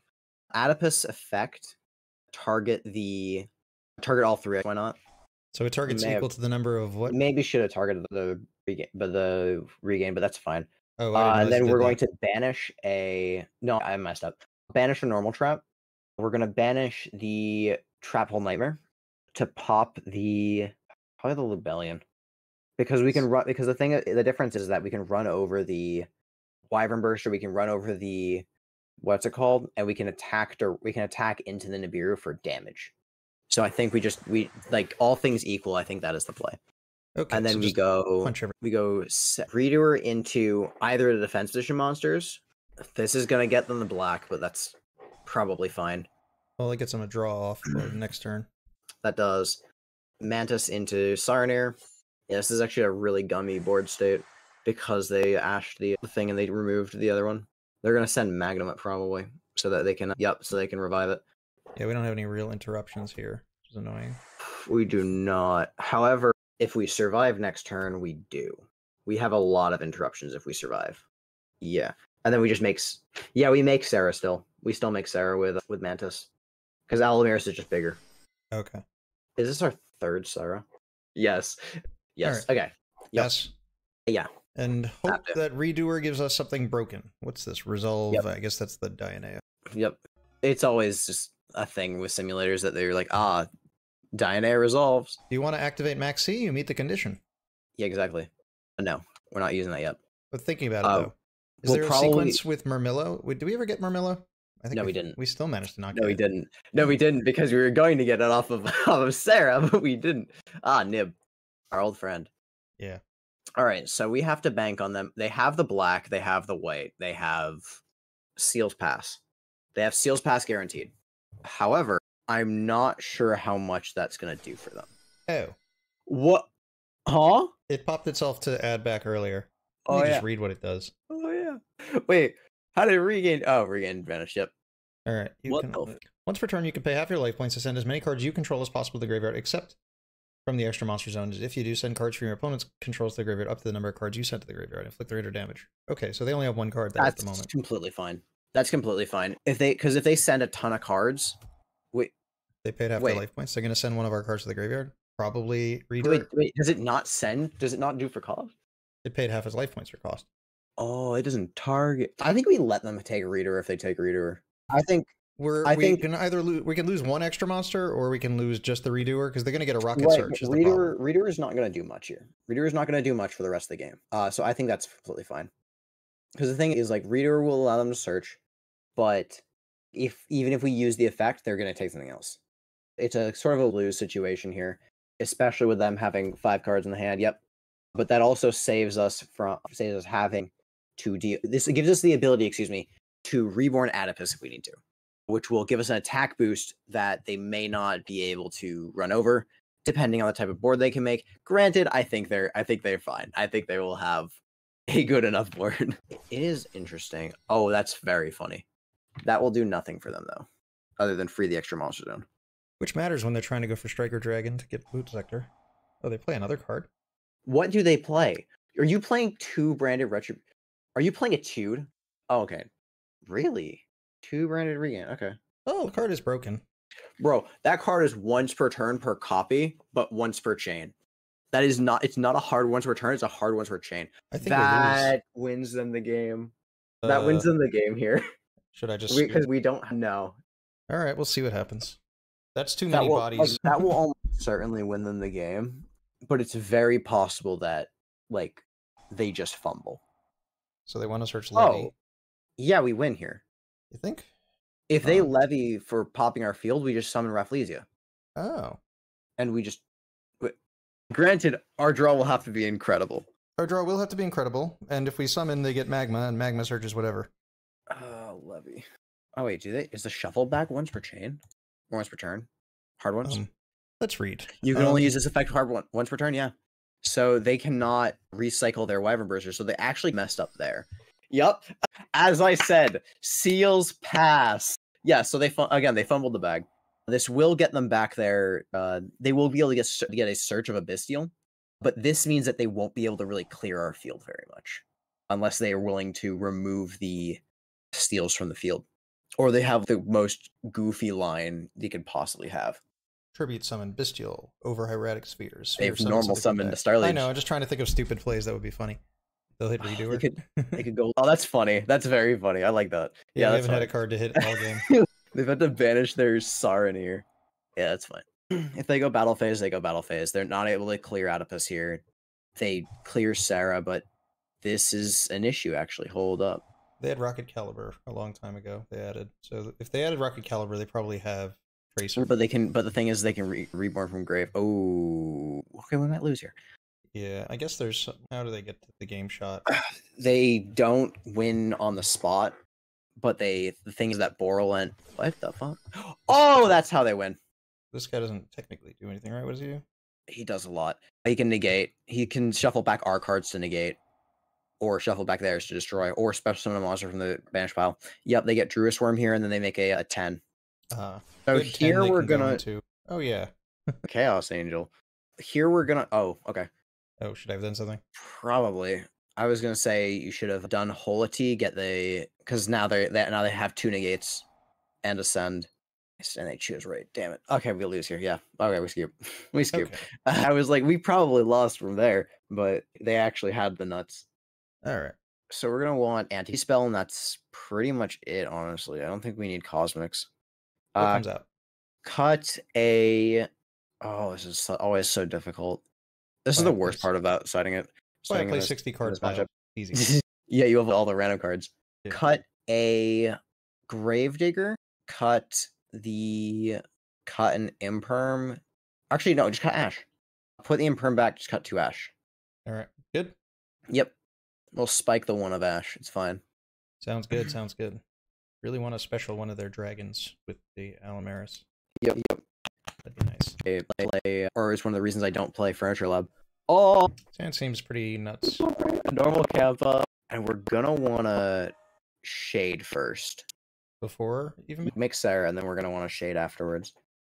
Speaker 2: Oedipus effect. Target the. Target all three. Why not?
Speaker 1: So it targets
Speaker 2: may have-
Speaker 1: equal to the number of what?
Speaker 2: Maybe should have targeted the regain, but the regain, but that's fine.
Speaker 1: Oh,
Speaker 2: Uh, and then we're
Speaker 1: that.
Speaker 2: going to banish a. No, I messed up. Banish a normal trap. We're gonna banish the trap hole nightmare to pop the probably the Lubellion because we can run because the thing the difference is that we can run over the wyvern burst or we can run over the what's it called and we can attack or we can attack into the nibiru for damage so i think we just we like all things equal i think that is the play.
Speaker 1: Okay.
Speaker 2: and then
Speaker 1: so
Speaker 2: we go we go redoer into either the defense position monsters. This is gonna get them the black but that's probably fine.
Speaker 1: Well, it gets them a draw off for the next turn.
Speaker 2: that does. Mantis into saronir yeah, this is actually a really gummy board state because they ashed the thing and they removed the other one. They're gonna send magnum it probably so that they can yep so they can revive it
Speaker 1: Yeah, we don't have any real interruptions here, which is annoying.
Speaker 2: we do not however if we survive next turn we do we have a lot of interruptions if we survive yeah and then we just make s- yeah we make sera still we still make sera with uh, with mantis because allomerus is just bigger
Speaker 1: Okay.
Speaker 2: is this our third sera yes yes okay Yep.
Speaker 1: Yes.
Speaker 2: Yeah.
Speaker 1: And hope that redoer gives us something broken. What's this? Resolve.
Speaker 2: Yep.
Speaker 1: I guess that's the Dionaea.
Speaker 2: Yep. It's always just a thing with simulators that they're like, ah, Dionaea resolves.
Speaker 1: Do you want to activate Max C? You meet the condition.
Speaker 2: Yeah, exactly. But no, we're not using that yet.
Speaker 1: But thinking about it
Speaker 2: Uh,
Speaker 1: though, is
Speaker 2: we'll
Speaker 1: there a
Speaker 2: probably-
Speaker 1: sequence with Myrmeleo? Wait, Did we ever get Myrmeleo? I think
Speaker 2: No,
Speaker 1: we,
Speaker 2: we didn't.
Speaker 1: We still managed to not
Speaker 2: No, we
Speaker 1: it.
Speaker 2: didn't. No, we didn't because we were going to get it off of off of Sera, but we didn't. Ah, Nib, our old friend.
Speaker 1: Yeah.
Speaker 2: All right, so we have to bank on them. They have the black, they have the white, they have Seals Pass. They have Seals Pass guaranteed. However, I'm not sure how much that's going to do for them.
Speaker 1: Oh,
Speaker 2: What? Huh?
Speaker 1: it popped itself to add back earlier. Let
Speaker 2: Oh
Speaker 1: me
Speaker 2: yeah.
Speaker 1: just read what it does.
Speaker 2: Oh yeah. Wait, how did it regain? Oh, regain advantage. Yep.
Speaker 1: All right. You
Speaker 2: What
Speaker 1: can,
Speaker 2: the uh,
Speaker 1: once per turn, you can pay half your life points to send as many cards you control as possible to the graveyard, except from the extra monster zones. If you do, send cards from your opponent's controls to the graveyard up to the number of cards you sent to the graveyard. Inflict the greater damage. Okay, so they only have one card there at the moment.
Speaker 2: completely fine. That's completely fine. If they, because if they send a ton of cards, wait,
Speaker 1: They paid half
Speaker 2: wait.
Speaker 1: their life points. They're going to send one of our cards to the graveyard. Probably Redoer.
Speaker 2: wait, wait, does it not send? Does it not do for cost?
Speaker 1: It paid half his life points for cost.
Speaker 2: Oh, it doesn't target. I think we let them take Redoer if they take Redoer. I think.
Speaker 1: We're,
Speaker 2: I
Speaker 1: we
Speaker 2: think-
Speaker 1: can either lose we can lose one extra monster or we can lose just the redoer because they're going to get a rocket
Speaker 2: Right,
Speaker 1: search.
Speaker 2: but
Speaker 1: Is the Redoer,
Speaker 2: Redoer is not going to do much here. Redoer is not going to do much for the rest of the game. Uh, so I think that's completely fine. Because the thing is, like, Redoer will allow them to search, but if even if we use the effect, they're going to take something else. It's a sort of a lose situation here, especially with them having five cards in the hand. Yep, but that also saves us from saves us having to deal. This gives us the ability, excuse me, to reborn Adipus if we need to, which will give us an attack boost that they may not be able to run over depending on the type of board they can make. Granted, I think they're I think they're fine. I think they will have a good enough board. it is interesting. Oh, that's very funny. That will do nothing for them though, other than free the extra monster zone.
Speaker 1: Which matters when they're trying to go for Striker Dragon to get Boot Sector. Oh, they play another card.
Speaker 2: What do they play? Are you playing two branded retro? Are you playing a tude? Oh, okay. Really? Two branded regain. Okay.
Speaker 1: Oh, the card is broken.
Speaker 2: Bro, that card is once per turn per copy, but once per chain. That is not it's not a hard one per return. it's a hard one per chain.
Speaker 1: I think
Speaker 2: that wins them the game.
Speaker 1: we lose.
Speaker 2: that wins
Speaker 1: Uh,
Speaker 2: them the game here.
Speaker 1: Should I just?
Speaker 2: Because we, don't know.
Speaker 1: All right, we'll see what happens. That's too
Speaker 2: That
Speaker 1: many
Speaker 2: will, like,
Speaker 1: bodies.
Speaker 2: that will almost certainly win them the game. But it's very possible that like they just fumble.
Speaker 1: so they want to search Levy.
Speaker 2: Oh. Yeah, we win here.
Speaker 1: You think?
Speaker 2: If they levy for popping our field, we just summon Rafflesia.
Speaker 1: Oh,
Speaker 2: And we just granted, our draw will have to be incredible.
Speaker 1: our draw will have to be incredible, and if we summon, they get magma, and magma searches whatever.
Speaker 2: Oh, levy. Oh wait, do they is the shuffle back once per chain? Or once per turn? Hard ones?
Speaker 1: Um, let's read.
Speaker 2: You can only
Speaker 1: Um,
Speaker 2: use this effect hard one once per turn, yeah. So they cannot recycle their Wyvern Burster, so they actually messed up there. Yup. As I said, seals pass. Yeah, so they fu- again they fumbled the bag. This will get them back there. Uh, they will be able to get get a search of a Bystial, but this means that they won't be able to really clear our field very much, unless they are willing to remove the steals from the field, or they have the most goofy line they could possibly have.
Speaker 1: Tribute summon Bystial over Hieratic Spheres.
Speaker 2: They've
Speaker 1: Sphere
Speaker 2: normal
Speaker 1: into
Speaker 2: the
Speaker 1: deck. I know. I'm just trying to think of stupid plays that would be funny. They'll hit
Speaker 2: Oh, they could- They could go. Oh, that's funny. That's very funny. I like that.
Speaker 1: yeah,
Speaker 2: yeah,
Speaker 1: haven't had a card to hit all game.
Speaker 2: They've had to banish their Sarin here. Yeah, that's fine. if they go battle phase, they go battle phase. They're not able to clear Oedipus here. they clear Sera, but this is an issue actually. Hold up.
Speaker 1: They had Rocket Caliber a long time ago. They added so if they added Rocket Caliber, they probably have Tracer.
Speaker 2: But they can but the thing is they can re- reborn from grave. Oh okay, we might lose here.
Speaker 1: Yeah, I guess there's how do they get the game shot?
Speaker 2: They don't win on the spot, but they the thing is that Boral and what the fuck? Oh, that's how they win.
Speaker 1: This guy doesn't technically do anything, right? What does he do?
Speaker 2: He does a lot. He can negate. He can shuffle back our cards to negate, or shuffle back theirs to destroy, or special summon a monster from the banish pile. Yep, they get Druid Worm here, and then they make a, a ten.
Speaker 1: Uh,
Speaker 2: So
Speaker 1: good 10
Speaker 2: here
Speaker 1: they
Speaker 2: we're gonna
Speaker 1: into. Oh yeah.
Speaker 2: Chaos Angel. Here we're gonna. Oh, okay.
Speaker 1: Oh, should I have done something?
Speaker 2: Probably. I was gonna say you should have done Holeutea, get the because now they that now they have two negates and ascend. And they choose right. Damn it. Okay, we lose here. Yeah. Okay, we skip. we skip.
Speaker 1: Okay.
Speaker 2: I was like, we probably lost from there, but they actually had the nuts.
Speaker 1: All right.
Speaker 2: So we're gonna want anti spell, and that's pretty much it. Honestly, I don't think we need cosmics.
Speaker 1: What
Speaker 2: Uh,
Speaker 1: comes out?
Speaker 2: cut a. Oh, this is so, always so difficult. This is the worst part about citing it.
Speaker 1: Why I play
Speaker 2: this-
Speaker 1: 60 cards
Speaker 2: matchup.
Speaker 1: Easy.
Speaker 2: yeah, you have all the random cards.
Speaker 1: Yeah.
Speaker 2: Cut a Gravedigger. Cut the cut an imperm. Actually, no, just cut ash. Put the imperm back. Just cut two ash.
Speaker 1: All right. Good.
Speaker 2: Yep. We'll spike the one of ash. It's fine.
Speaker 1: Sounds good. Sounds good. Really want to special one of their dragons with the Allomerus.
Speaker 2: Yep. Yep.
Speaker 1: That'd be nice.
Speaker 2: Play, play, or it's one of the reasons I don't play Furniture Lab. Oh,
Speaker 1: Sound seems pretty nuts.
Speaker 2: normal Kappa. And we're gonna wanna shade first.
Speaker 1: Before even
Speaker 2: Make Sera, and then we're gonna want to shade afterwards.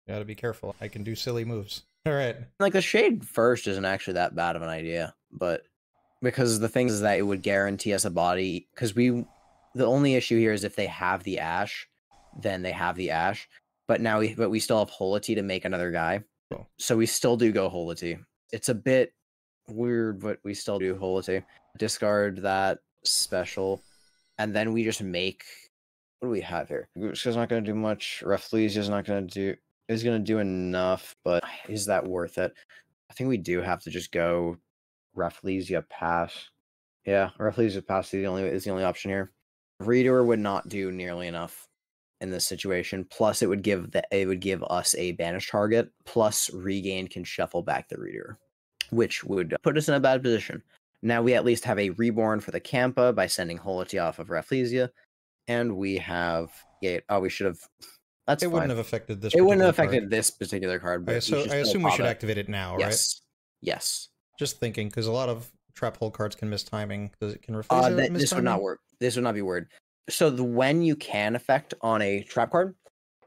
Speaker 1: gotta be careful. I can do silly moves. All right.
Speaker 2: Like the shade first isn't actually that bad of an idea, but because the thing is that it would guarantee us a body. Because we, the only issue here is if they have the ash, then they have the ash. But now we, but we still have Holeutea to make another guy,
Speaker 1: Cool.
Speaker 2: so we still do go Holeutea. It's a bit weird, but we still do Holeutea. Discard that special, and then we just make. What do we have here? Not going to do much. Rafflesia's not going to do. Is going to do enough, but is that worth it? I think we do have to just go Rafflesia pass. Yeah, Rafflesia pass is the only is the only option here. Redoer would not do nearly enough in this situation. Plus, it would give the it would give us a banish target. Plus, regain can shuffle back the Redoer, which would put us in a bad position. Now we at least have a reborn for the Kampa by sending Holeutea off of Rafflesia, and we have Gate. Oh, we should have. That's
Speaker 1: It
Speaker 2: fine.
Speaker 1: wouldn't have affected this.
Speaker 2: It wouldn't have affected
Speaker 1: card.
Speaker 2: this particular card,
Speaker 1: I,
Speaker 2: but should
Speaker 1: I assume we should
Speaker 2: it.
Speaker 1: activate it now, right?
Speaker 2: Yes. Yes.
Speaker 1: Just thinking, because a lot of trap hole cards can miss timing. Does it can
Speaker 2: Uh,
Speaker 1: Rafflesia
Speaker 2: th-
Speaker 1: miss
Speaker 2: this would not work. This would not be word. So the when you can affect on a trap card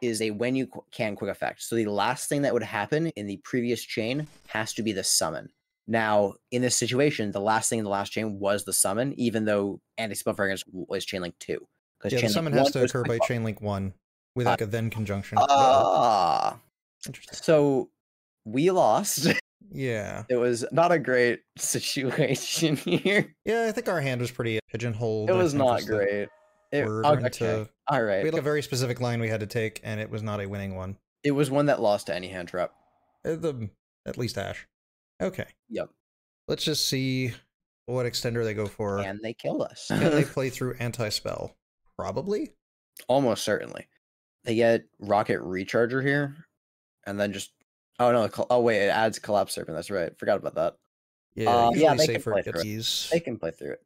Speaker 2: is a when you can quick effect. So the last thing that would happen in the previous chain has to be the summon. Now, in this situation, the last thing in the last chain was the summon, even though anti-spell fragrance was chain link two. Because
Speaker 1: Yeah, the
Speaker 2: chain link
Speaker 1: summon has to occur by chain link one with
Speaker 2: Uh,
Speaker 1: like a then conjunction.
Speaker 2: Ah,
Speaker 1: Interesting.
Speaker 2: so we lost.
Speaker 1: Yeah.
Speaker 2: it was not a great situation here.
Speaker 1: Yeah, I think our hand was pretty pigeonholed.
Speaker 2: It was not
Speaker 1: the
Speaker 2: great. It,
Speaker 1: word
Speaker 2: okay.
Speaker 1: into-
Speaker 2: All
Speaker 1: We
Speaker 2: right.
Speaker 1: had a very specific line we had to take, and it was not a winning one.
Speaker 2: It was one that lost to any hand trap.
Speaker 1: Uh, The at least Ash. Okay.
Speaker 2: Yep.
Speaker 1: Let's just see what extender they go for.
Speaker 2: and they kill us.
Speaker 1: Can they play through anti spell? Probably.
Speaker 2: Almost certainly. They get Rocket Recharger here, and then just oh no, oh wait, it adds Collapse Serpent. That's right. Forgot about that.
Speaker 1: Yeah.
Speaker 2: Uh, yeah, they can play through it. They can play through it.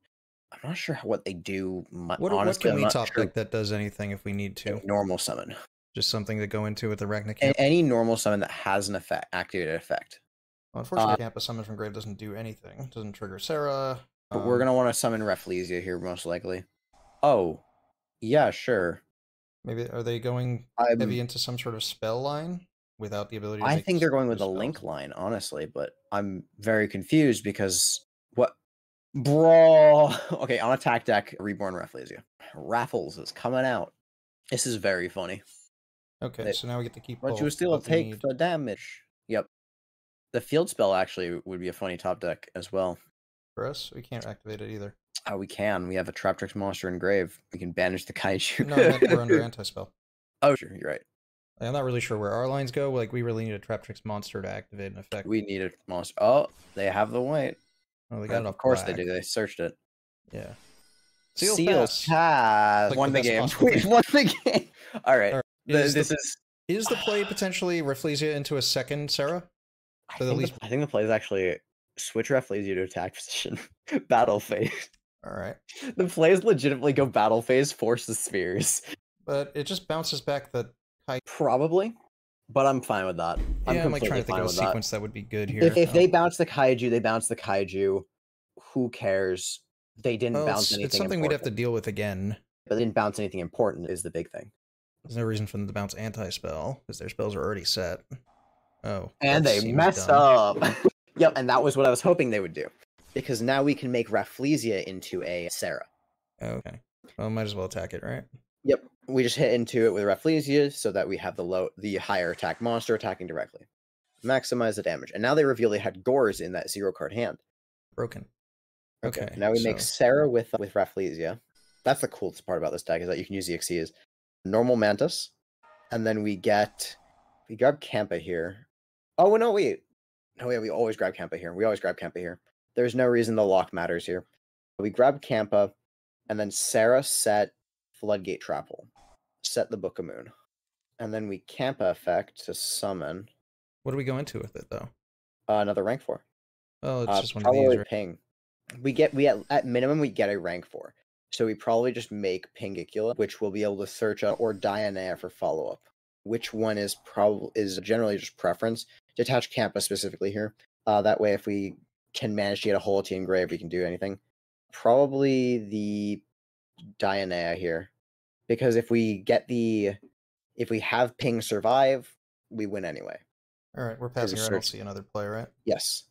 Speaker 2: I'm not sure how- what they do.
Speaker 1: What, what can
Speaker 2: I'm
Speaker 1: we
Speaker 2: not
Speaker 1: top
Speaker 2: sure.
Speaker 1: that does anything if we need to?
Speaker 2: Normal summon.
Speaker 1: Just something to go into with the Ragna
Speaker 2: any normal summon that has an effect, activated effect.
Speaker 1: Unfortunately,
Speaker 2: uh,
Speaker 1: Camp Summon from Grave doesn't do anything. Doesn't trigger Sera.
Speaker 2: But we're
Speaker 1: um,
Speaker 2: gonna want to summon Rafflesia here, most likely. Oh, yeah, sure.
Speaker 1: Maybe are they going
Speaker 2: I'm,
Speaker 1: heavy into some sort of spell line without the ability? to
Speaker 2: I think they're going with
Speaker 1: the
Speaker 2: a
Speaker 1: spells?
Speaker 2: link line, honestly, but I'm very confused because bro okay, on attack deck, reborn Rafflesia. Raffles is coming out. This is very funny.
Speaker 1: Okay,
Speaker 2: They-
Speaker 1: so now we get to keep.
Speaker 2: But you still take the damage. Yep. The field spell actually would be a funny top deck as well.
Speaker 1: for us. We can't activate it either.
Speaker 2: Oh, we can. We have a Traptrix monster in grave. We can banish the kaiju.
Speaker 1: No, we're under anti spell.
Speaker 2: oh, sure, you're right.
Speaker 1: I'm not really sure where our lines go. Like we really need a Traptrix monster to activate an effect.
Speaker 2: We need a monster. Oh, they have the white.
Speaker 1: Oh, they got it
Speaker 2: of course
Speaker 1: black.
Speaker 2: they do. They searched it.
Speaker 1: Yeah. Seal
Speaker 2: Seals
Speaker 1: pass. Like
Speaker 2: won
Speaker 1: the
Speaker 2: the game. We won the game. All right.
Speaker 1: All right, Is the-
Speaker 2: this is.
Speaker 1: Is the play potentially Rafflesia into a second Sera?
Speaker 2: I
Speaker 1: the
Speaker 2: think,
Speaker 1: least-
Speaker 2: the, I think the play is actually switch you to attack position, battle phase.
Speaker 1: All right.
Speaker 2: The plays legitimately go battle phase, force the spheres.
Speaker 1: But it just bounces back the
Speaker 2: Probably, but I'm fine with that. I'm
Speaker 1: yeah, I'm like trying to think of a
Speaker 2: with that.
Speaker 1: sequence that. would be good here.
Speaker 2: If, if
Speaker 1: Oh.
Speaker 2: they bounce the kaiju, they bounce the kaiju. Who cares? They didn't
Speaker 1: Well,
Speaker 2: bounce
Speaker 1: it's,
Speaker 2: anything.
Speaker 1: it's something we'd have to deal with again.
Speaker 2: But they didn't bounce anything important. Is the big thing.
Speaker 1: There's no reason for them to bounce anti-spell because their spells are already set. Oh,
Speaker 2: And they messed
Speaker 1: dumb.
Speaker 2: up. yep, and that was what I was hoping they would do, because now we can make Rafflesia into a Sera.
Speaker 1: Okay. Well, might as well attack it, right?
Speaker 2: Yep, we just hit into it with Rafflesia so that we have the low, the higher attack monster attacking directly, maximize the damage. And now they reveal they had Gorz in that zero card hand.
Speaker 1: Broken. Okay.
Speaker 2: Now we make Sera with with Rafflesia. That's the coolest part about this deck is that you can use the Xyz. Normal Mantis, and then we get we grab Kampa here. Oh no, wait, no, yeah, we always grab Kampa here. We always grab Kampa here. There's no reason the lock matters here. We grab Kampa, and then Sera set Floodgate Trap Hole, set the Book of Moon, and then we Kampa effect to summon
Speaker 1: What do we go into with it though?
Speaker 2: uh, another rank four.
Speaker 1: Oh, it's
Speaker 2: Uh,
Speaker 1: just one of these.
Speaker 2: probably
Speaker 1: Right?
Speaker 2: ping. We get we at, at minimum we get a rank four, so we probably just make Pinguicula, which we'll be able to search out, or Dionaea for follow up. Which one is probably is generally just preference. Detach Campa specifically here. Uh, that way, if we can manage to get a Holeutea engrave, we can do anything. Probably the Dionaea here, because if we get the if we have Ping survive, we win anyway.
Speaker 1: All right, we're passing don't see another play, right?
Speaker 2: Yes,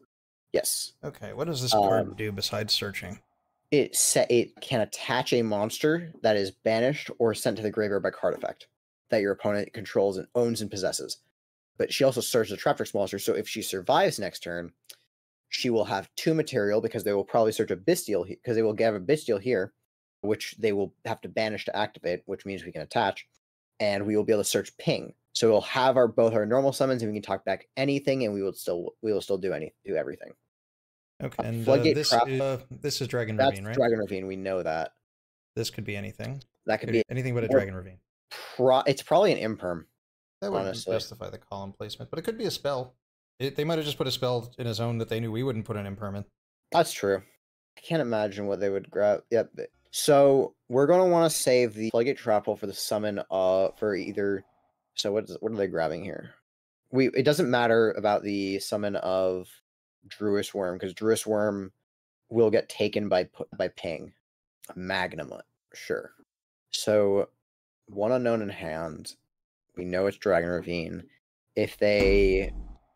Speaker 2: yes.
Speaker 1: Okay. What does this card
Speaker 2: Um,
Speaker 1: do besides searching?
Speaker 2: it set it can attach a monster that is banished or sent to the graveyard by card effect that your opponent controls and owns and possesses. But she also searches a Traptrix monster, so if she survives next turn, she will have two material because they will probably search a Bystial because they will have a Bystial here, which they will have to banish to activate, which means we can attach, and we will be able to search Ping. So we'll have our both our normal summons and we can talk back anything, and we will still we will still do any do everything.
Speaker 1: Okay. And uh, this
Speaker 2: Trap-
Speaker 1: is, uh, this is Dragon Ravine, right?
Speaker 2: Dragon Ravine. We know that
Speaker 1: This could be anything.
Speaker 2: that could
Speaker 1: Could
Speaker 2: be
Speaker 1: anything but a Dragon Ravine.
Speaker 2: Pro- it's probably an imperm.
Speaker 1: That would justify the column placement, but it could be a spell. It, they might have just put a spell in a zone that they knew we wouldn't put an impermanent.
Speaker 2: That's true. I can't imagine what they would grab. Yep. So we're gonna want to save the Floodgate Trap Hole for the summon uh for either so what is what are they grabbing here? We it doesn't matter about the summon of Druiswurm, because Druiswurm will get taken by by ping. Magnum, sure. So one unknown in hand. We know it's Dragon Ravine. If they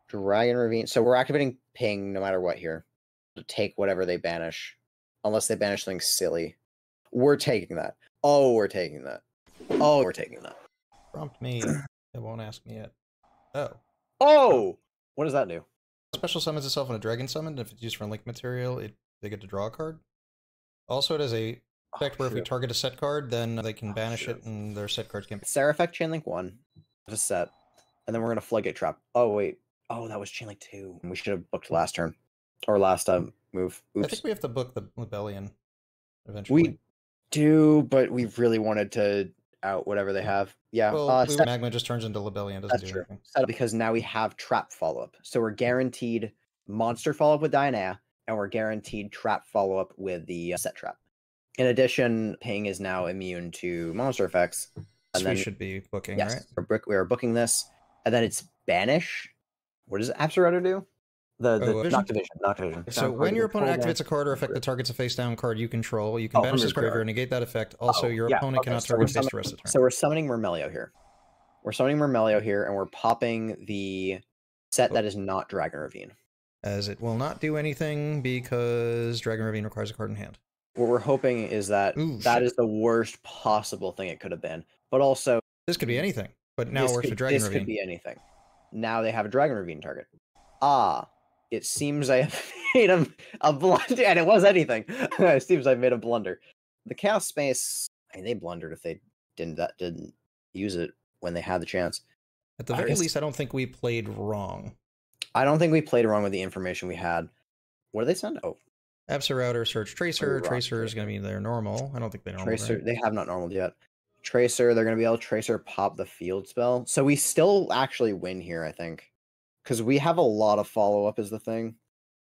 Speaker 2: Dragon Ravine, so we're activating ping no matter what here to take whatever they banish, unless they banish something silly. We're taking that. Oh, we're taking that. Oh, we're taking that.
Speaker 1: Prompt me. it won't ask me yet. Oh.
Speaker 2: Oh, what does that do?
Speaker 1: Special summons itself in a dragon summon. If it's used for link material, it they get to draw a card. Also, it has a effect where if we target a set card, then they can
Speaker 2: Oh,
Speaker 1: banish
Speaker 2: shoot.
Speaker 1: it and their set cards can
Speaker 2: Sera effect chainlink one, just set, and then we're gonna floodgate trap. Oh wait, oh that was chain chainlink two. We should have booked last turn or last um move.
Speaker 1: I think we have to book the Lubellion eventually.
Speaker 2: We do, but we really wanted to out whatever they have. Yeah,
Speaker 1: well,
Speaker 2: uh, set-
Speaker 1: magma just turns into lubellion, doesn't
Speaker 2: That's
Speaker 1: do
Speaker 2: true.
Speaker 1: anything.
Speaker 2: Because now we have trap follow up. So we're guaranteed monster follow up with Dionaea, and we're guaranteed trap follow up with the uh, set trap. In addition, Ping is now immune to monster effects.
Speaker 1: So
Speaker 2: And then,
Speaker 1: we should be booking,
Speaker 2: yes,
Speaker 1: right?
Speaker 2: we're, we are booking this, and then it's banish. What does Absorouter do? The, the
Speaker 1: Oh,
Speaker 2: not division, not division.
Speaker 1: So
Speaker 2: Down
Speaker 1: when your opponent
Speaker 2: down.
Speaker 1: activates a card or effect that targets a face down card you control, you can
Speaker 2: Oh,
Speaker 1: banish this graveyard
Speaker 2: graveyard.
Speaker 1: and negate that effect. Also,
Speaker 2: Oh,
Speaker 1: your
Speaker 2: yeah,
Speaker 1: opponent
Speaker 2: okay,
Speaker 1: cannot
Speaker 2: so we're
Speaker 1: target face the rest of the turn.
Speaker 2: So we're summoning Myrmeleo here. We're summoning Myrmeleo here, and we're popping the set that is not Dragon Ravine.
Speaker 1: as it will not do anything because Dragon Ravine requires a card in hand.
Speaker 2: What we're hoping is that
Speaker 1: Ooh,
Speaker 2: that
Speaker 1: shit.
Speaker 2: is the worst possible thing it could have been. But also,
Speaker 1: This could be anything, but now it works
Speaker 2: could,
Speaker 1: with Dragon
Speaker 2: this
Speaker 1: Ravine.
Speaker 2: This could be anything. Now they have a Dragon Ravine target. Ah, it seems I have made a, a blunder, and it was anything. it seems I made a blunder. The Chaos Space, I mean, they blundered if they didn't that didn't use it when they had the chance.
Speaker 1: At the
Speaker 2: I
Speaker 1: very
Speaker 2: guess-
Speaker 1: least, I don't think we played wrong.
Speaker 2: I don't think we played wrong with the information we had. What did they send? Oh,
Speaker 1: Absorouter, search tracer. Tracer is going to be their normal. I don't think they normal.
Speaker 2: Tracer,
Speaker 1: right?
Speaker 2: they have not normal yet. Tracer, they're gonna be able to tracer pop the field spell. So we still actually win here, I think. Because we have a lot of follow up is the thing.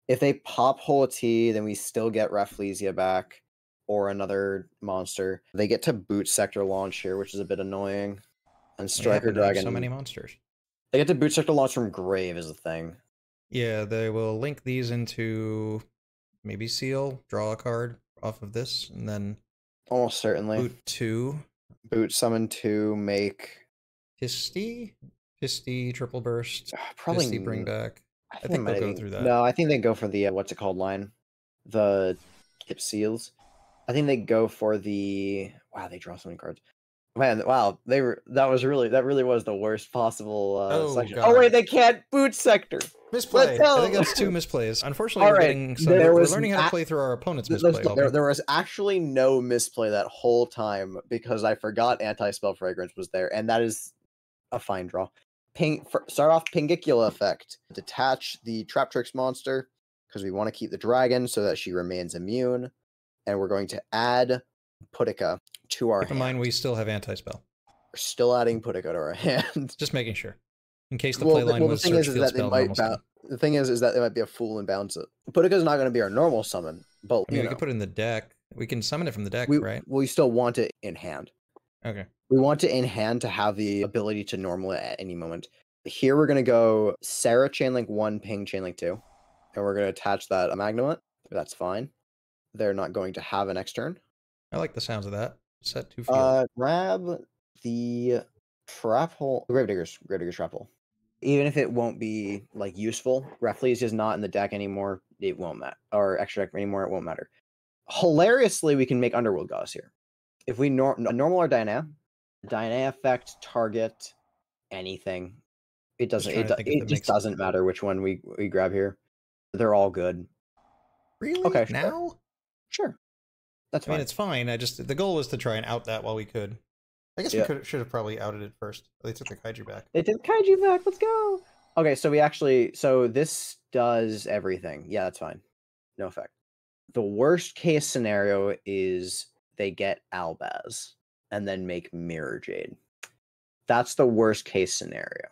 Speaker 2: If they pop Holeutea, then we still get Rafflesia back or another monster. They get to boot sector launch here, which is a bit annoying. And Striker
Speaker 1: happen to have
Speaker 2: Dragon.
Speaker 1: So many monsters.
Speaker 2: They get to boot sector launch from Grave is the thing.
Speaker 1: Yeah, they will link these into maybe seal, draw a card off of this, and then
Speaker 2: Almost certainly.
Speaker 1: boot two.
Speaker 2: Boot summon two, make
Speaker 1: Pisty? Pisty, triple burst.
Speaker 2: probably
Speaker 1: Pisty bring back.
Speaker 2: I
Speaker 1: think
Speaker 2: they
Speaker 1: they'll go through that.
Speaker 2: No, I think they go for the uh, what's it called line, the hip seals. I think they go for the wow. They draw so many cards. Man, wow, they were that was really that really was the worst possible uh,
Speaker 1: Oh,
Speaker 2: section.
Speaker 1: God.
Speaker 2: Oh wait, they can't boot sector.
Speaker 1: Misplay. I think that's two misplays. Unfortunately,
Speaker 2: All
Speaker 1: we're getting some,
Speaker 2: there was
Speaker 1: learning how to play through our opponent's misplay.
Speaker 2: There, there was actually no misplay that whole time because I forgot anti spell fragrance was there, and that is a fine draw. Ping start off Pinguicula effect. Detach the Traptrix monster because we want to keep the dragon so that she remains immune, and we're going to add Pudica to our
Speaker 1: Keep in mind, we still have anti spell.
Speaker 2: We're still adding Pudica to our hand.
Speaker 1: Just making sure. In case the
Speaker 2: well,
Speaker 1: play
Speaker 2: the,
Speaker 1: line
Speaker 2: well, the thing is, is that they might bounce. The thing is, is that they might be a fool and bounce it. Pudica's not going to be our normal summon, but
Speaker 1: I mean,
Speaker 2: you
Speaker 1: we
Speaker 2: know,
Speaker 1: could put it in the deck. We can summon it from the deck,
Speaker 2: we
Speaker 1: right?
Speaker 2: we still want it in hand.
Speaker 1: Okay.
Speaker 2: We want it in hand to have the ability to normal it at any moment. Here we're gonna go Sera Chainlink one, Ping Chainlink two, and we're gonna attach that Magnemite. That's fine. They're not going to have an next turn.
Speaker 1: I like the sounds of that. Set two field.
Speaker 2: Uh, grab the trap hole, Gravediggers, Gravediggers trap hole. Even if it won't be like useful, Rafflesia is just not in the deck anymore. It won't matter, or extra deck anymore. It won't matter. Hilariously, we can make Underworld Goddess here. If we nor- normal or Dionaea, Dionaea effect target anything. It doesn't. It, do- it just doesn't matter which one we we grab here. They're all good.
Speaker 1: really?
Speaker 2: okay, sure.
Speaker 1: Now?
Speaker 2: Sure, that's
Speaker 1: I mean,
Speaker 2: fine.
Speaker 1: it's fine. I just the goal was to try and out that while we could. I guess we could should have probably outed it first. They took the kaiju back.
Speaker 2: They did kaiju back. Let's go. Okay, so we actually so this does everything. Yeah, that's fine. No effect. The worst case scenario is they get Albaz and then make Mirror Jade. That's the worst case scenario.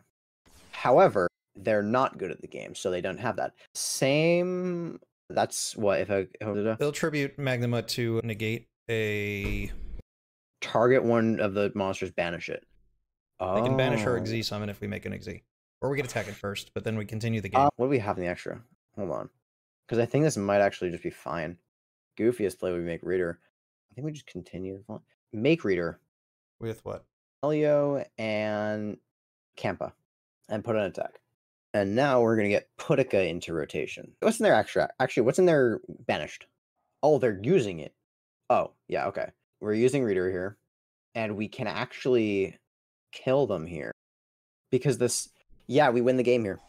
Speaker 2: However, they're not good at the game, so they don't have that. Same. That's what if I if I did
Speaker 1: They'll tribute Magnuma to negate a.
Speaker 2: target one of the monsters, banish it.
Speaker 1: They can banish her
Speaker 2: Oh.
Speaker 1: Xyz summon if we make an Xyz. Or we can attack it first, but then we continue the game.
Speaker 2: Uh, what do we have in the extra? Hold on. Because I think this might actually just be fine. Goofiest play we make Redoer. I think we just continue. the Make Redoer,
Speaker 1: with what?
Speaker 2: Elio, and Kampa, and put an attack. And now we're gonna get Pudica into rotation. What's in their extra? Actually, what's in their banished? Oh, they're using it. Oh, yeah, okay. We're using Redoer here, and we can actually kill them here because this. Yeah, we win the game here.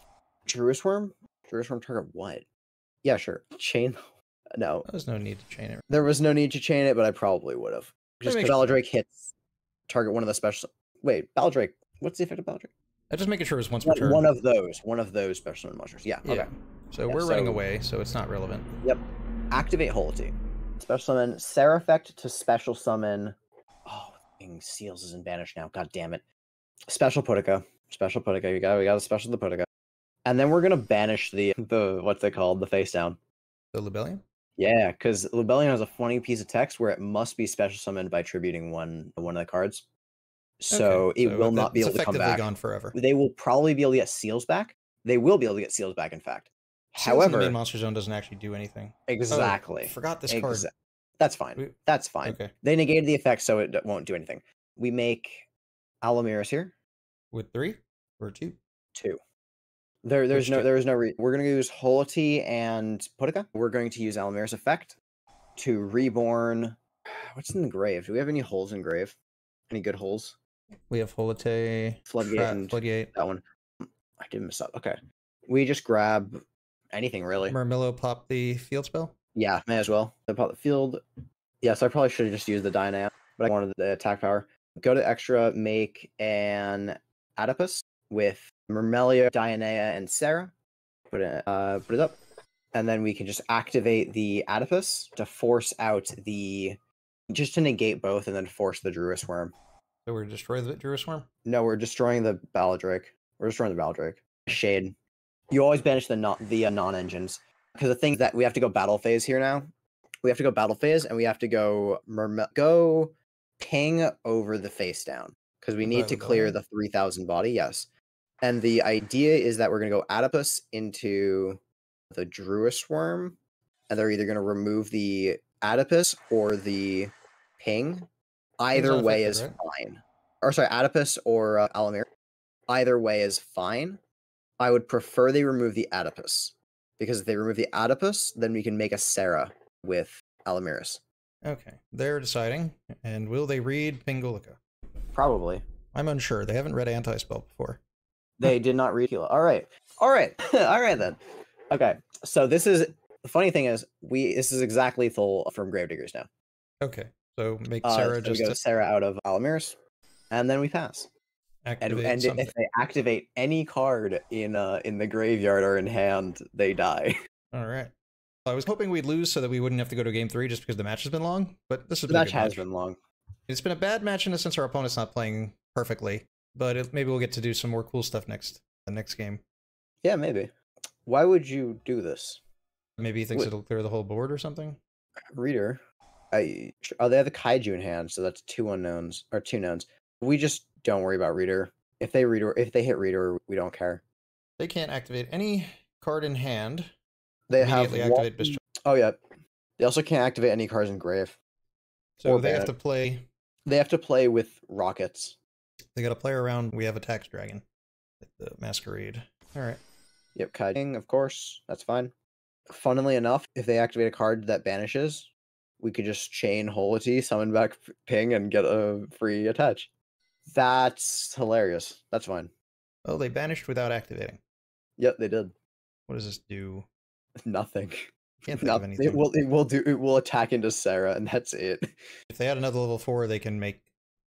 Speaker 2: Jerusalem? Jerusalem target what? Yeah, sure. Chain. No,
Speaker 1: There's no need to chain it.
Speaker 2: there was no need to chain it, but I probably would have. Just because. Belladrake hits target one of the special. Wait, Belladrake. What's the effect of Belladrake?
Speaker 1: I'm just making sure it's once per
Speaker 2: One,
Speaker 1: turn.
Speaker 2: one of those. One of those special summon monsters. Yeah.
Speaker 1: yeah.
Speaker 2: Okay.
Speaker 1: So
Speaker 2: Yeah,
Speaker 1: we're running away, so it's not relevant. Yep.
Speaker 2: Activate Holeutea. Special summon Seraphect to special summon. Oh, thing seals is in banished now. God damn it. Special Pudica. Special Pudica. We got we got a special the Pudica. And then we're gonna banish the the what's it called the face down.
Speaker 1: The Lubellion?
Speaker 2: Yeah, because Lubellion has a funny piece of text where it must be special summoned by tributing one one of the cards. So
Speaker 1: Okay,
Speaker 2: it will not be able to come back.
Speaker 1: gone forever.
Speaker 2: They will probably be able to get seals back. They will be able to get seals back, in fact.
Speaker 1: Seals in the
Speaker 2: However,
Speaker 1: main monster zone doesn't actually do anything. Oh,
Speaker 2: exactly.
Speaker 1: forgot this card.
Speaker 2: Exa- That's fine.
Speaker 1: We-
Speaker 2: That's fine.
Speaker 1: Okay.
Speaker 2: They negated the effect, so it won't do anything. We make Allomerus here
Speaker 1: With three or two?
Speaker 2: two. There, there's no, there is no. Re- we're going to use Holeutea and Pudica. We're going to use Allomerus effect to reborn. What's in the grave? Do we have any holes in grave? Any good holes?
Speaker 1: We have Holeutea,
Speaker 2: Floodgate
Speaker 1: Tra-
Speaker 2: and-
Speaker 1: Floodgate,
Speaker 2: That one. Mm, I did mess up. Okay. We just grab anything really.
Speaker 1: Myrmeleo pop the field spell.
Speaker 2: Yeah, may as well. I pop the field. Yes, I probably should have just used the Dynam, but I wanted the attack power. Go to extra, make an Adipus with Myrmeleo, Dionaea, and Sera. Put it, uh, put it up, and then we can just activate the Adipus to force out the, just to negate both, and then force the Druid Worm.
Speaker 1: So we're destroying the Druid Swarm?
Speaker 2: No, we're destroying the Baladrake. We're destroying the Baladrake. Shade. You always banish the non the uh, non engines because the thing that we have to go battle phase here now. We have to go battle phase, and we have to go merme- go ping over the face down because we need to clear the three thousand body. Yes, and the idea is that we're gonna go Adipus into the Druid Worm, and they're either gonna remove the Adipus or the ping. Either way is
Speaker 1: unaffected,
Speaker 2: fine. Or sorry, Adipus or uh, Alamir. Either way is fine. I would prefer they remove the Adipus because if they remove the Adipus, then we can make a Sera with Allomerus.
Speaker 1: Okay. They're deciding. And will they read Pinguicula?
Speaker 2: Probably.
Speaker 1: I'm unsure. They haven't read Anti Spell before.
Speaker 2: They did not read Hela. All right. All right. All right then. Okay. So this is the funny thing is we this is exactly full from Gravediggers now.
Speaker 1: Okay. So make
Speaker 2: Uh,
Speaker 1: Sera
Speaker 2: so we
Speaker 1: just
Speaker 2: go
Speaker 1: to
Speaker 2: Sera out of Allomerus, and then we pass. And,
Speaker 1: activate
Speaker 2: and
Speaker 1: something.
Speaker 2: if they activate any card in uh in the graveyard or in hand, they die.
Speaker 1: All right. I was hoping we'd lose so that we wouldn't have to go to game three just because the match has been long, but this has
Speaker 2: The match has
Speaker 1: match.
Speaker 2: been long.
Speaker 1: It's been a bad match in a sense our opponent's not playing perfectly, but it, maybe we'll get to do some more cool stuff next the next game.
Speaker 2: Yeah, maybe. Why would you do this,
Speaker 1: Maybe he thinks
Speaker 2: Wait.
Speaker 1: it'll clear the whole board or something.
Speaker 2: reader? I oh they have the kaiju in hand, so that's two unknowns or two knowns. We just don't worry about reader. If they reader, if they hit reader, we don't care.
Speaker 1: They can't activate any card in hand.
Speaker 2: They have
Speaker 1: Bistro.
Speaker 2: Oh yeah. They also can't activate any cards in grave.
Speaker 1: So they have to play.
Speaker 2: They have to play with rockets.
Speaker 1: They got to play around. We have a tax dragon, the masquerade. All right.
Speaker 2: Yep, kaiju, of course. That's fine. Funnily enough, if they activate a card that banishes, we could just chain Holeutea, summon back Ping, and get a free attach. That's hilarious. That's fine.
Speaker 1: Oh, they banished without activating.
Speaker 2: Yep, they did.
Speaker 1: What does this do?
Speaker 2: Nothing.
Speaker 1: Can't think of anything.
Speaker 2: It will. It will do. It will attack into Sera, and that's it.
Speaker 1: If they had another level four, they can make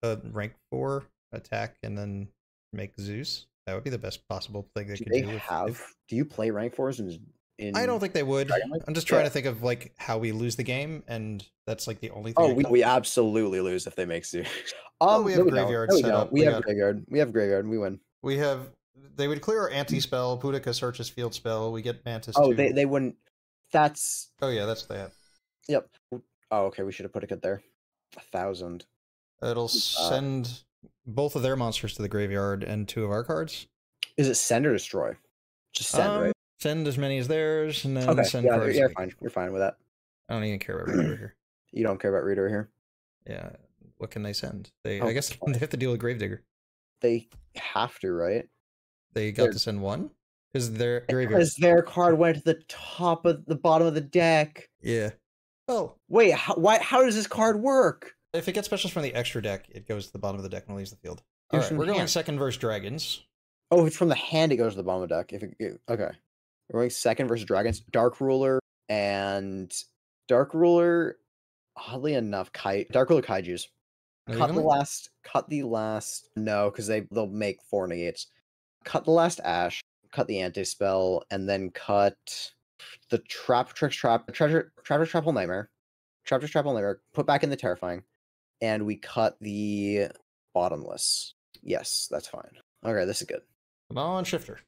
Speaker 1: a rank four attack and then make Zeus. That would be the best possible thing they
Speaker 2: Do
Speaker 1: could
Speaker 2: they
Speaker 1: do.
Speaker 2: have?
Speaker 1: if-
Speaker 2: Do you play rank fours in? in
Speaker 1: I don't think they would. I'm just trying
Speaker 2: Yeah.
Speaker 1: to think of like how we lose the game, and that's like the only thing.
Speaker 2: Oh, we, we absolutely lose if they make Zeus.
Speaker 1: Well,
Speaker 2: Um,
Speaker 1: we have
Speaker 2: don't.
Speaker 1: graveyard
Speaker 2: No, we
Speaker 1: set
Speaker 2: don't.
Speaker 1: up.
Speaker 2: We
Speaker 1: We
Speaker 2: have
Speaker 1: got-
Speaker 2: graveyard. We have graveyard. And we win.
Speaker 1: we have. They would clear our anti spell. Pudica searches field spell. We get Mantis.
Speaker 2: Oh,
Speaker 1: too.
Speaker 2: they they wouldn't. That's
Speaker 1: Oh yeah, that's that.
Speaker 2: Yep. Oh, okay. We should have put it there. A thousand.
Speaker 1: It'll
Speaker 2: Uh,
Speaker 1: send both of their monsters to the graveyard and two of our cards.
Speaker 2: Is it send or destroy? Just send,
Speaker 1: Um,
Speaker 2: right?
Speaker 1: Send as many as theirs, and then
Speaker 2: Okay.
Speaker 1: send
Speaker 2: Yeah,
Speaker 1: cards.
Speaker 2: you're fine. You're fine with that.
Speaker 1: I don't even care about reader here.
Speaker 2: You don't care about reader here.
Speaker 1: Yeah, what can they send? They,
Speaker 2: Oh,
Speaker 1: I guess, they have to deal with Gravedigger.
Speaker 2: They have to, right?
Speaker 1: They got
Speaker 2: They're-
Speaker 1: to send one because their graveyard.
Speaker 2: Because their card went to the top of the bottom of the deck.
Speaker 1: Yeah. Oh
Speaker 2: Wait, how, why? How does this card work?
Speaker 1: If it gets specials from the extra deck, it goes to the bottom of the deck and leaves the field. All right, we're going
Speaker 2: hand.
Speaker 1: second versus dragons.
Speaker 2: Oh, if it's from the hand, it goes to the bottom of the deck. If it, it- okay, we're going second versus dragons. Dark Ruler and Dark Ruler. Oddly enough, Kai Dark Ruler Kaiju's.
Speaker 1: No,
Speaker 2: cut the
Speaker 1: evenly?
Speaker 2: last cut the last no because they they'll make four negates cut the last ash cut the anti spell and then cut the Traptrix trap treasure trapper trapple nightmare trapper trapple nightmare put back in the terrifying and we cut the bottomless yes that's fine okay this is good
Speaker 1: Come on, shifter.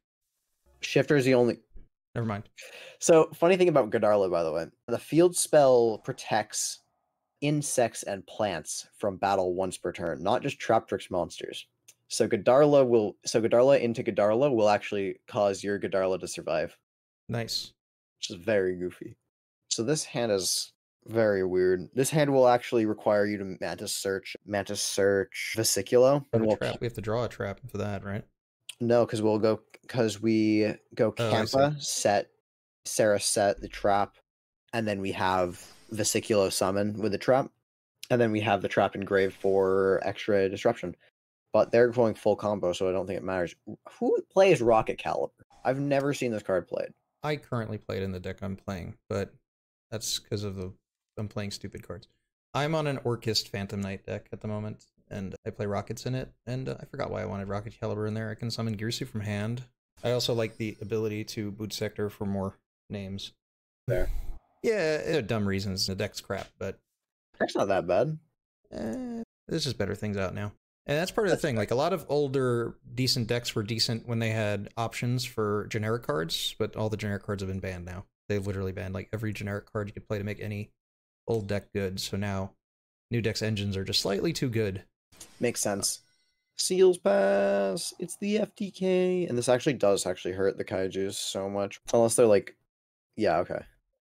Speaker 2: shifter is the only
Speaker 1: Never mind.
Speaker 2: so funny thing about Gadarla, by the way, the field spell protects insects and plants from battle once per turn, not just Traptrix monsters. So Gadarla will so Gadarla into Gadarla will actually cause your Gadarla to survive,
Speaker 1: Nice.
Speaker 2: which is very goofy. So this hand is very weird. This hand will actually require you to mantis search mantis search Vesiculo.
Speaker 1: And
Speaker 2: And we'll
Speaker 1: trap. We have to draw a trap for that, right?
Speaker 2: No, because we'll go because we go
Speaker 1: Oh,
Speaker 2: Campa, set Sera set the trap, and then we have Vesiculo summon with the trap, and then we have the trap engraved for extra disruption. But they're going full combo, so I don't think it matters. Who plays Rocket Caliber? I've never seen this card played.
Speaker 1: I currently play it in the deck I'm playing, but that's because of the I'm playing stupid cards. I'm on an Orcust Phantom Knight deck at the moment, and I play rockets in it. And uh, I forgot why I wanted Rocket Caliber in there. I can summon Girsu from hand. I also like the ability to boot sector for more names.
Speaker 2: There.
Speaker 1: Yeah, there are dumb reasons. The deck's crap, but
Speaker 2: That's not that bad.
Speaker 1: eh, there's just better things out now. And that's part of the thing. Like a lot of older decent decks were decent when they had options for generic cards, but all the generic cards have been banned now. They've literally banned like every generic card you could play to make any old deck good. So now new decks engines are just slightly too good.
Speaker 2: Makes sense. Seals pass. It's the FTK, and this actually does actually hurt the kaiju's so much. Unless they're like, yeah, okay,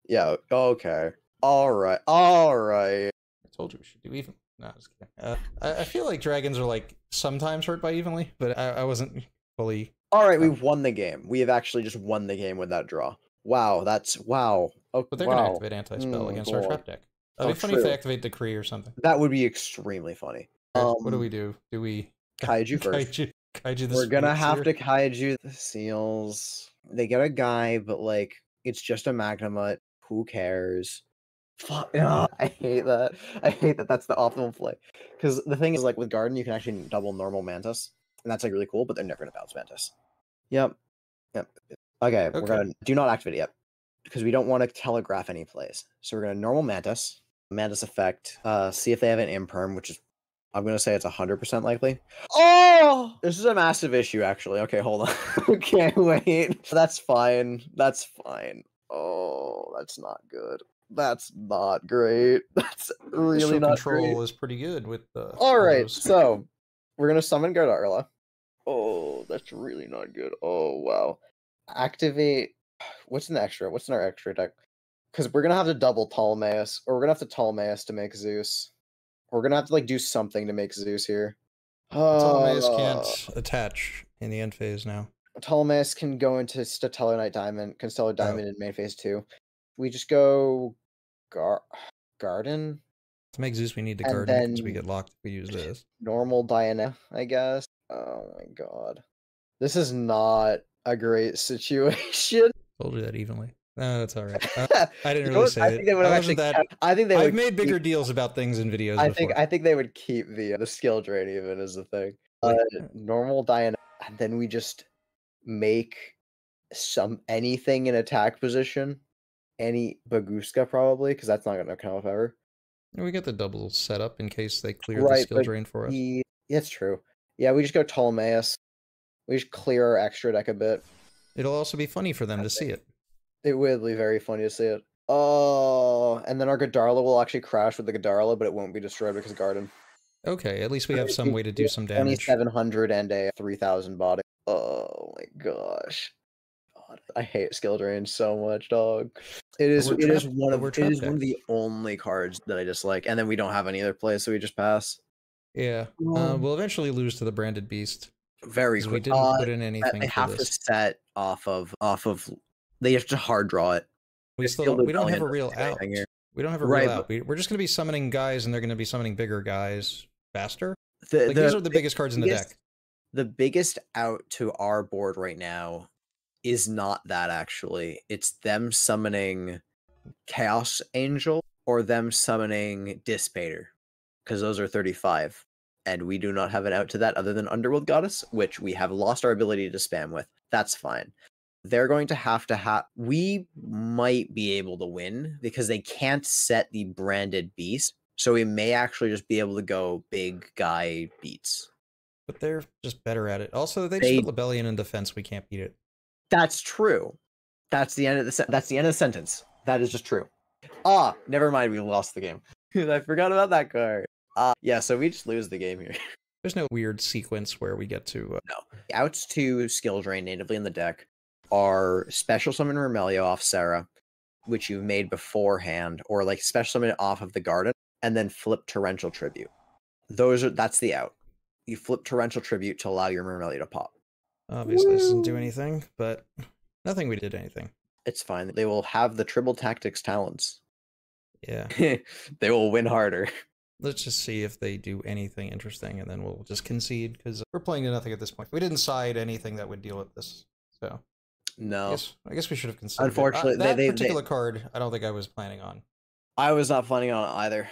Speaker 2: yeah, okay, all right, all right.
Speaker 1: I told you we should do even. No, just kidding. Uh, I, I feel like dragons are like sometimes hurt by evenly, but I, I wasn't fully.
Speaker 2: All right,
Speaker 1: Oh.
Speaker 2: we've won the game. We have actually just won the game with that draw. Wow, that's wow. Oh,
Speaker 1: But they're gonna activate anti spell
Speaker 2: Mm,
Speaker 1: against our
Speaker 2: boy.
Speaker 1: trap deck. That'd
Speaker 2: Oh,
Speaker 1: be funny if they
Speaker 2: true.
Speaker 1: activate decree or something.
Speaker 2: That would be extremely funny.
Speaker 1: Alright, what do
Speaker 2: Um,
Speaker 1: we do? Do we
Speaker 2: Kaiju first.
Speaker 1: Kaiju, kaiju the
Speaker 2: We're gonna have
Speaker 1: here?
Speaker 2: to kaiju the seals. They get a guy, but like it's just a Magnamut. Who cares? Fuck. ah, I hate that. I hate that. That's the optimal play. Because the thing is, like with Garden, you can actually double normal Mantis, and that's like really cool. But they're never gonna bounce Mantis. Yep. Yep. Okay. We're gonna do not activate it yet because we don't want to telegraph any plays. So we're gonna normal Mantis, Mantis effect. Uh, see if they have an imperm, which is I'm gonna say it's hundred percent likely. Oh, this is a massive issue, actually. Okay, hold on. okay, wait. That's fine. That's fine. Oh, that's not good. That's not great. That's really
Speaker 1: Initial
Speaker 2: not
Speaker 1: control
Speaker 2: great.
Speaker 1: is pretty good with the.
Speaker 2: All right,
Speaker 1: those.
Speaker 2: so we're gonna summon Gadarla. Oh, that's really not good. Oh wow. Activate. What's in the extra? What's in our extra deck? Because we're gonna have to double Ptolemaeus, or we're gonna have to Ptolemaeus to make Zeus. We're gonna have to like do something to make Zeus here.
Speaker 1: Ptolemaeus
Speaker 2: Uh,
Speaker 1: can't attach in the end phase now.
Speaker 2: Ptolemaeus can go into Stellar Knight Diamond, can
Speaker 1: Oh.
Speaker 2: Diamond in main phase two. We just go Gar Garden,
Speaker 1: To make Zeus, we need to
Speaker 2: And
Speaker 1: garden because we get locked if we use this.
Speaker 2: normal Dionaea, I guess. Oh my god. This is not a great situation.
Speaker 1: Told you that evenly. No, that's all right. Uh,
Speaker 2: I
Speaker 1: didn't really say
Speaker 2: I
Speaker 1: it.
Speaker 2: think they would have actually
Speaker 1: that-
Speaker 2: kept- I think they would
Speaker 1: I've made bigger deals about things in videos
Speaker 2: I
Speaker 1: before.
Speaker 2: think I think they would keep the uh, the skill drain even is the thing. Uh,
Speaker 1: Like-
Speaker 2: normal Dionaea, and then we just make some anything in attack position, any Bagooska probably because that's not gonna come up ever.
Speaker 1: we get the double setup in case they clear the skill drain for us.
Speaker 2: He, that's true. Yeah, we just go Ptolemaeus. We just clear our extra deck a bit.
Speaker 1: It'll also be funny for them
Speaker 2: I
Speaker 1: to see it.
Speaker 2: It would be very funny to see it. Oh, and then our Gadarla will actually crash with the Gadarla, but it won't be destroyed because Garden.
Speaker 1: Okay, at least we have some way to do some damage.
Speaker 2: 2700 and a 3000 body. Oh my gosh. God, I hate skill drain so much, dog. It is it is one of it is one of the only cards that I dislike. And then we don't have any other plays, so we just pass.
Speaker 1: Yeah, uh,
Speaker 2: Um,
Speaker 1: we'll eventually lose to the branded beast
Speaker 2: Very
Speaker 1: because we
Speaker 2: quick.
Speaker 1: didn't
Speaker 2: Uh,
Speaker 1: put in anything
Speaker 2: they have to set off of off of they have to hard draw it.
Speaker 1: We
Speaker 2: Steel
Speaker 1: still we don't have a real out.
Speaker 2: here.
Speaker 1: We don't have a
Speaker 2: Right,
Speaker 1: real out. We, we're just going to be summoning guys, and they're going to be summoning bigger guys faster.
Speaker 2: The,
Speaker 1: Like these are the biggest cards in the deck.
Speaker 2: the biggest out to our board right now is not that actually. It's them summoning Chaos Angel or them summoning Dissipator. Because those are 35. And we do not have an out to that other than Underworld Goddess, which we have lost our ability to spam with. That's fine. They're going to have to have. We might be able to win because they can't set the branded beast. So we may actually just be able to go big guy beats.
Speaker 1: But they're just better at it. Also, they just
Speaker 2: They-
Speaker 1: put Lubellion in defense. We can't beat it.
Speaker 2: That's true. That's the end of the sen- that's the end of the sentence. That is just true. Ah, never mind. We lost the game. I forgot about that card. Uh, yeah. So we just lose the game here.
Speaker 1: There's no weird sequence where we get to. Uh,
Speaker 2: Outs to skill drain natively in the deck are special summon Remelio off Sera, which you've made beforehand, or like special summon it off of the garden, and then flip torrential tribute. Those are that's the out. You flip torrential tribute to allow your Remelio to pop.
Speaker 1: obviously, this doesn't do anything, but nothing we did anything.
Speaker 2: It's fine. They will have the Tribal Tactics talents.
Speaker 1: Yeah.
Speaker 2: they will win harder.
Speaker 1: Let's just see if they do anything interesting, and then we'll just concede because we're playing to nothing at this point. We didn't side anything that would deal with this, so I
Speaker 2: No,
Speaker 1: guess I guess we should have considered. Uh,
Speaker 2: Unfortunately, they-
Speaker 1: that
Speaker 2: they- they-
Speaker 1: particular card, I don't think I was planning on.
Speaker 2: I was not planning on it either.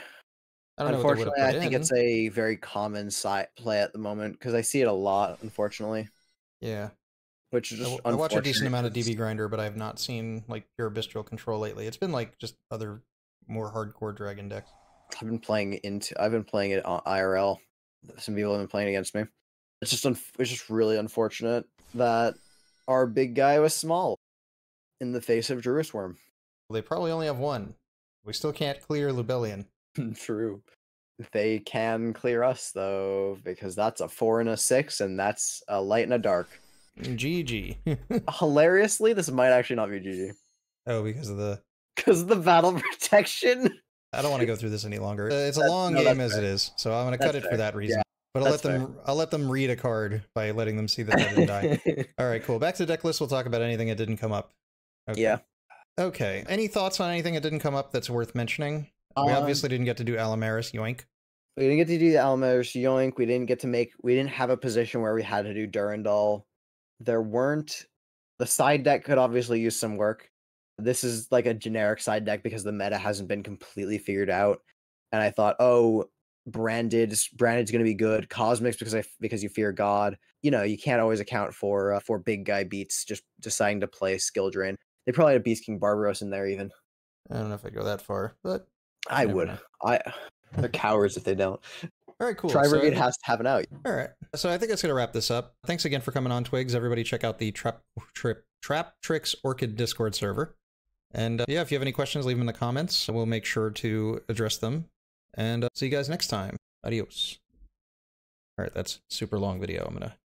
Speaker 1: I don't know what they would
Speaker 2: Unfortunately, I think
Speaker 1: in.
Speaker 2: it's a very common side play at the moment because I see it a lot. Unfortunately,
Speaker 1: Yeah,
Speaker 2: which is
Speaker 1: I,
Speaker 2: just
Speaker 1: w- I watch a decent amount of DB grinder, but I have not seen like pure bistro control lately. It's been like just other more hardcore dragon decks.
Speaker 2: I've been playing into. I've been playing it on IRL. Some people have been playing against me. It's just un, it's just really unfortunate that our big guy was small in the face of Druiswurm.
Speaker 1: They probably only have one. We still can't clear Lubellion.
Speaker 2: True. They can clear us though, because that's a four and a six, and that's a light and a dark.
Speaker 1: GG.
Speaker 2: Hilariously, this might actually not be GG
Speaker 1: oh, because of the.
Speaker 2: because of the battle protection.
Speaker 1: I don't want to go through this any longer. Uh, It's a
Speaker 2: That's-
Speaker 1: long
Speaker 2: no,
Speaker 1: game as it
Speaker 2: fair.
Speaker 1: is, so I'm going to cut it for that reason. but I'll let them. I'll let them read a card by letting them see that they didn't die. All right, cool. Back to the deck list. We'll talk about anything that didn't come up. Okay.
Speaker 2: Yeah.
Speaker 1: Okay. Any thoughts on anything that didn't come up that's worth mentioning? we
Speaker 2: Um,
Speaker 1: obviously didn't get to do Allomerus Yoink.
Speaker 2: We didn't get to do the Allomerus Yoink. We didn't get to make. We didn't have a position where we had to do Durendal. There weren't. The side deck could obviously use some work. This is like a generic side deck because the meta hasn't been completely figured out. And I thought, oh, branded, branded's going to be good. Cosmics because I because you fear God. You know, you can't always account for uh, for big guy beats just deciding to play skill drain. They probably had Beast King Barbaros in there even.
Speaker 1: I don't know if I go that far, but
Speaker 2: I would.
Speaker 1: know.
Speaker 2: I. They're cowards if they don't.
Speaker 1: all right, cool.
Speaker 2: Tri
Speaker 1: So
Speaker 2: Brigade has to have an out.
Speaker 1: All right. So I think that's going to wrap this up. Thanks again for coming on, Twiggs. Everybody check out the Trap, trip, Trap Tricks Orchard Discord server. And uh, yeah, if you have any questions, leave them in the comments. We'll make sure to address them. And uh, see you guys next time. Adios. All right, that's super long video. I'm going to